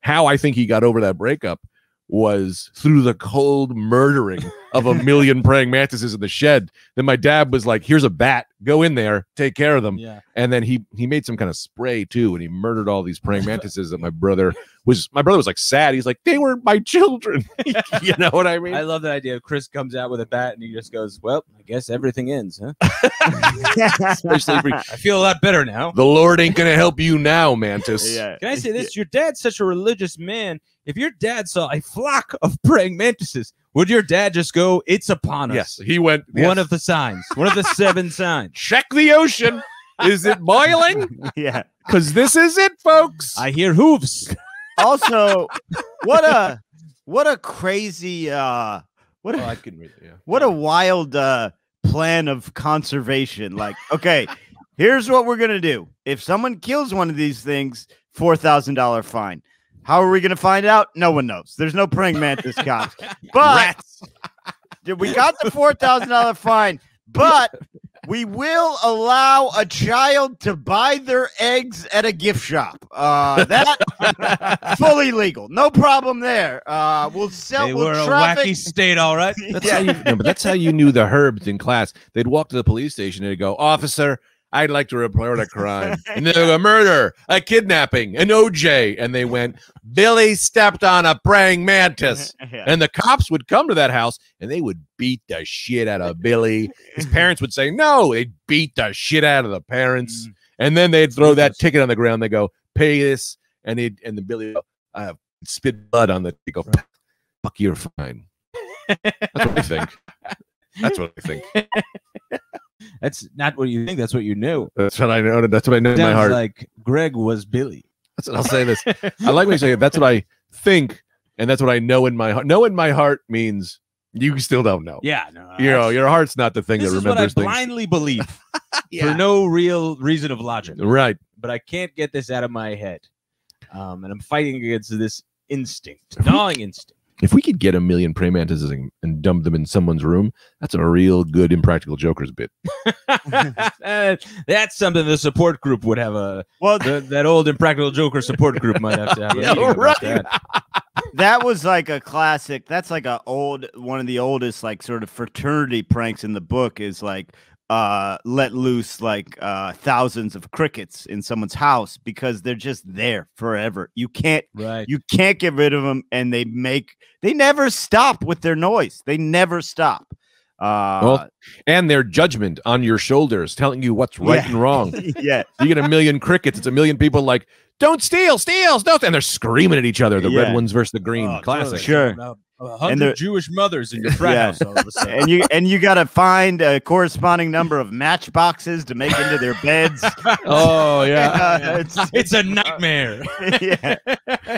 how I think he got over that breakup was through the cold murdering of a million [laughs] praying mantises in the shed. Then my dad was like, "Here's a bat. Go in there, take care of them." Yeah. And then he he made some kind of spray too, and he murdered all these praying mantises. that my brother was my brother was like sad. He's like, "They were my children." [laughs] you know what I mean? I love that idea. Of Chris comes out with a bat and he just goes, "Well, I guess everything ends, huh?" [laughs] Especially for I feel a lot better now. the Lord ain't gonna help you now, Mantis. yeah. Can I say this? Your dad's such a religious man. If your dad saw a flock of praying mantises, would your dad just go, "It's upon us"? Yes, he went. One of the signs, one of the [laughs] seven signs. check the ocean. Is it boiling? [laughs] yeah. Because this is it, folks. I hear hooves. [laughs] Also, what a what a crazy uh what a, Oh, I can read it. Yeah. what a wild uh plan of conservation. Like, okay, here's what we're gonna do. If someone kills one of these things, four thousand dollar fine. How are we gonna find out? No one knows. There's no praying mantis cops. [laughs] But Dude, we got the four thousand dollar [laughs] fine, but we will allow a child to buy their eggs at a gift shop. Uh, that [laughs] fully legal, no problem there. Uh, we'll sell. They we'll were a wacky state, all right. That's Yeah. how you. No, but that's how you knew the herbs in class. They'd walk to the police station and go, "Officer, I'd like to report a crime, [laughs] and a murder, a kidnapping, an OJ." And they went, "Billy stepped on a praying mantis." [laughs] Yeah. And the cops would come to that house and they would beat the shit out of Billy. His parents would say no. They'd beat the shit out of the parents. Mm. And then they'd throw that ticket on the ground. They go, pay this. And they and the Billy go, I have spit blood on the they go, fuck you're fine. That's what I think. That's what I think. [laughs] That's not what you think. That's what you knew. That's what I know. That's what I know in my heart. like Greg was Billy. That's what I'll say this. I like when you say that's what I think, and that's what I know in my heart. Know in my heart means you still don't know. Yeah, no. You know, your heart's not the thing this that is what I remembers things. blindly believe [laughs] Yeah. for no real reason of logic. Right. But I can't get this out of my head. um, and I'm fighting against this instinct, gnawing instinct. If we could get a million praying mantises and, and dump them in someone's room, that's a real good impractical jokers bit. [laughs] [laughs] That's something the support group would have a Well, the, that old impractical joker support group might have to have. A [laughs] Yeah, about right. that. that was like a classic. That's like a old one of the oldest like sort of fraternity pranks in the book is like uh let loose like uh thousands of crickets in someone's house because they're just there forever. You can't Right. you can't get rid of them and they make they never stop with their noise. They never stop. Uh Well, and their judgment on your shoulders, telling you what's right Yeah. and wrong. [laughs] yeah. You get a million crickets. It's a million people like, don't steal, steal, steal. And they're screaming at each other. The Yeah. red ones versus the green. Oh, Classic. totally. Sure. Now, A they're- hundred Jewish mothers in your frat [laughs] Yeah. house all of a sudden. and you and you got to find a corresponding number of matchboxes to make into their beds. [laughs] Oh yeah. [laughs] Uh, it's- it's a nightmare. yeah.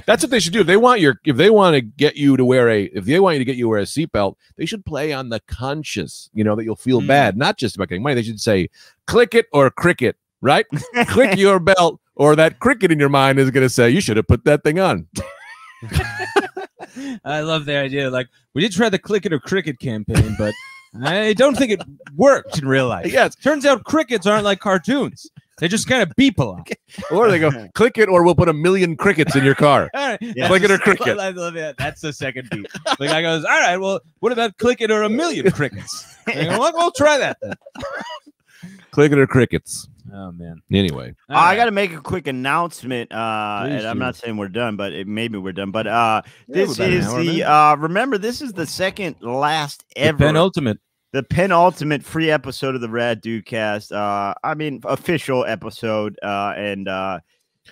That's what they should do. If they want your if they want to get you to wear a if they want you to get you to wear a seatbelt, they should play on the conscious, you know, that you'll feel Mm. bad, not just about getting money. They should say, click it or cricket, right? click your belt, or that cricket in your mind is gonna say, You should have put that thing on. I love the idea. Like we did try the click it or cricket campaign, but I don't think it worked in real life. Yes. Turns out crickets aren't like cartoons. They just kind of beep a lot. [laughs] Or they go, click it, or we'll put a million crickets in your car. [laughs] All right. Yeah. Click it or [laughs] cricket. I love that. That's the second beat. The guy goes, All right, well, what about click it or a million crickets? Go, well, we'll try that then. Click it or crickets. Oh man. Anyway. I got to make a quick announcement, uh, Please and I'm do. not saying we're done, but it, maybe we're done. But uh, Yeah, this we're about an is hour, the uh, remember this is the second last The ever penultimate. the penultimate free episode of the Rad Dude Cast. Uh, I mean official episode. Uh, and uh,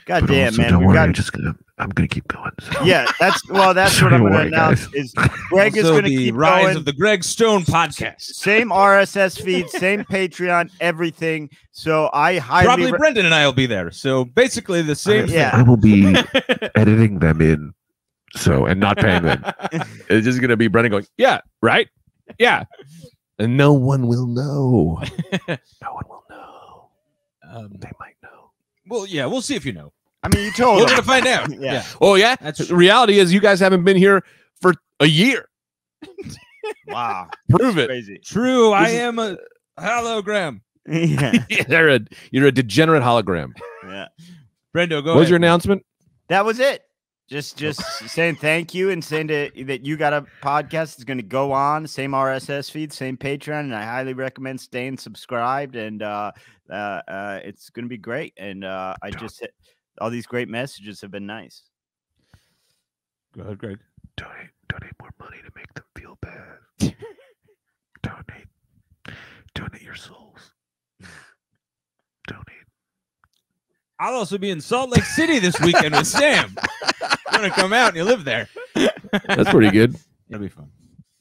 god damn man, we've got just gonna I'm gonna keep going. yeah. That's well, that's [laughs] what I'm going to announce. Is Greg is going to keep the keep rise going. of the Greg Stone podcast. same RSS feed, same Patreon, everything. So I highly Probably re- Brendan and I will be there. So basically the same. yeah. I will be [laughs] editing them in. So and not paying them. [laughs] it's just gonna be Brendan going, Yeah, right? Yeah. And no one will know. no one will know. Um, They might know. well, yeah, we'll see if you know. I mean, you told We're him. gonna find out. [laughs] Yeah. yeah. Oh yeah? That's The reality is you guys haven't been here for a year. [laughs] Wow, Prove it. crazy. True. I is- am a hologram. [laughs] yeah, you're a you're a degenerate hologram. yeah. Brendo, go what was your announcement? That was it. Just, just saying thank you and saying to, that you got a podcast is going to go on same RSS feed, same Patreon, and I highly recommend staying subscribed. And uh, uh, uh, it's going to be great. And uh, I just hit, all these great messages have been nice. Go ahead, Greg. Donate donate more money to make them feel bad. [laughs] donate donate your souls. Donate. I'll also be in Salt Lake City this weekend with Sam. You want to come out and you live there? That's pretty good. [laughs] It'll be fun.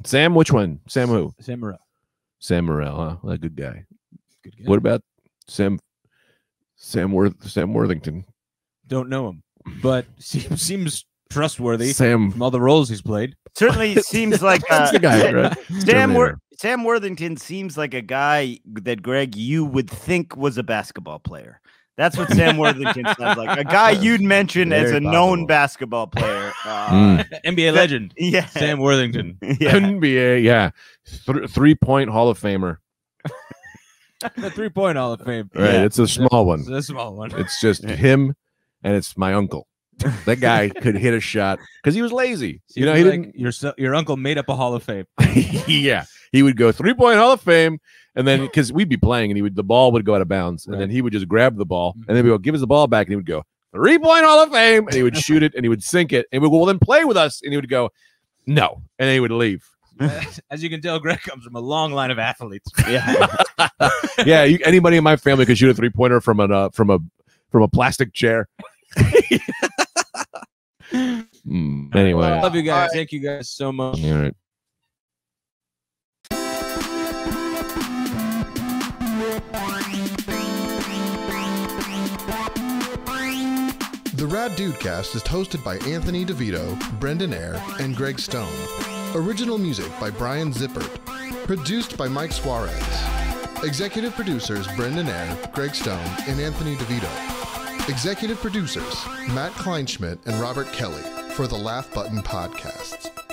Sam, which one? Sam who? Sam Morrell. Sam Morrell, huh? Well, a good guy. Good guy. What about Sam Sam Worth Sam Worthington? Don't know him, but [laughs] seems, seems trustworthy Sam from all the roles he's played. Certainly [laughs] seems like [laughs] uh, the guy, right? Sam, Wor- Sam Worthington seems like a guy that Greg you would think was a basketball player. That's what Sam Worthington sounds like. A guy you'd mention as Very a known basketball player. Uh, Mm. NBA legend Yeah. Sam Worthington. yeah. NBA, yeah. Th- three point Hall of Famer. the three point Hall of Fame. Right. Yeah. It's a small one. It's a small one. It's just him and it's my uncle. That guy [laughs] could hit a shot because he was lazy. You know, he Seems didn't your your uncle made up a Hall of Fame. [laughs] yeah, he would go three point Hall of Fame, and then because we'd be playing, and he would the ball would go out of bounds, and then he would just grab the ball, and then we go give us the ball back, and he would go three point Hall of Fame, and he would shoot it, and he would sink it, and we go well then play with us, and he would go no, and then he would leave. As you can tell, Greg comes from a long line of athletes. [laughs] Yeah. yeah, you, anybody in my family could shoot a three pointer from a uh, from a from a plastic chair. Hmm, anyway, Love you guys. Thank you guys so much. all right. The Rad Dudecast is hosted by Anthony DeVito, Brendan Eyre, and Greg Stone. Original music by Brian Zippert. Produced by Mike Suarez. Executive producers Brendan Eyre, Greg Stone, and Anthony DeVito. Executive producers Matt Kleinschmidt and Robert Kelly for the Laugh Button Podcasts.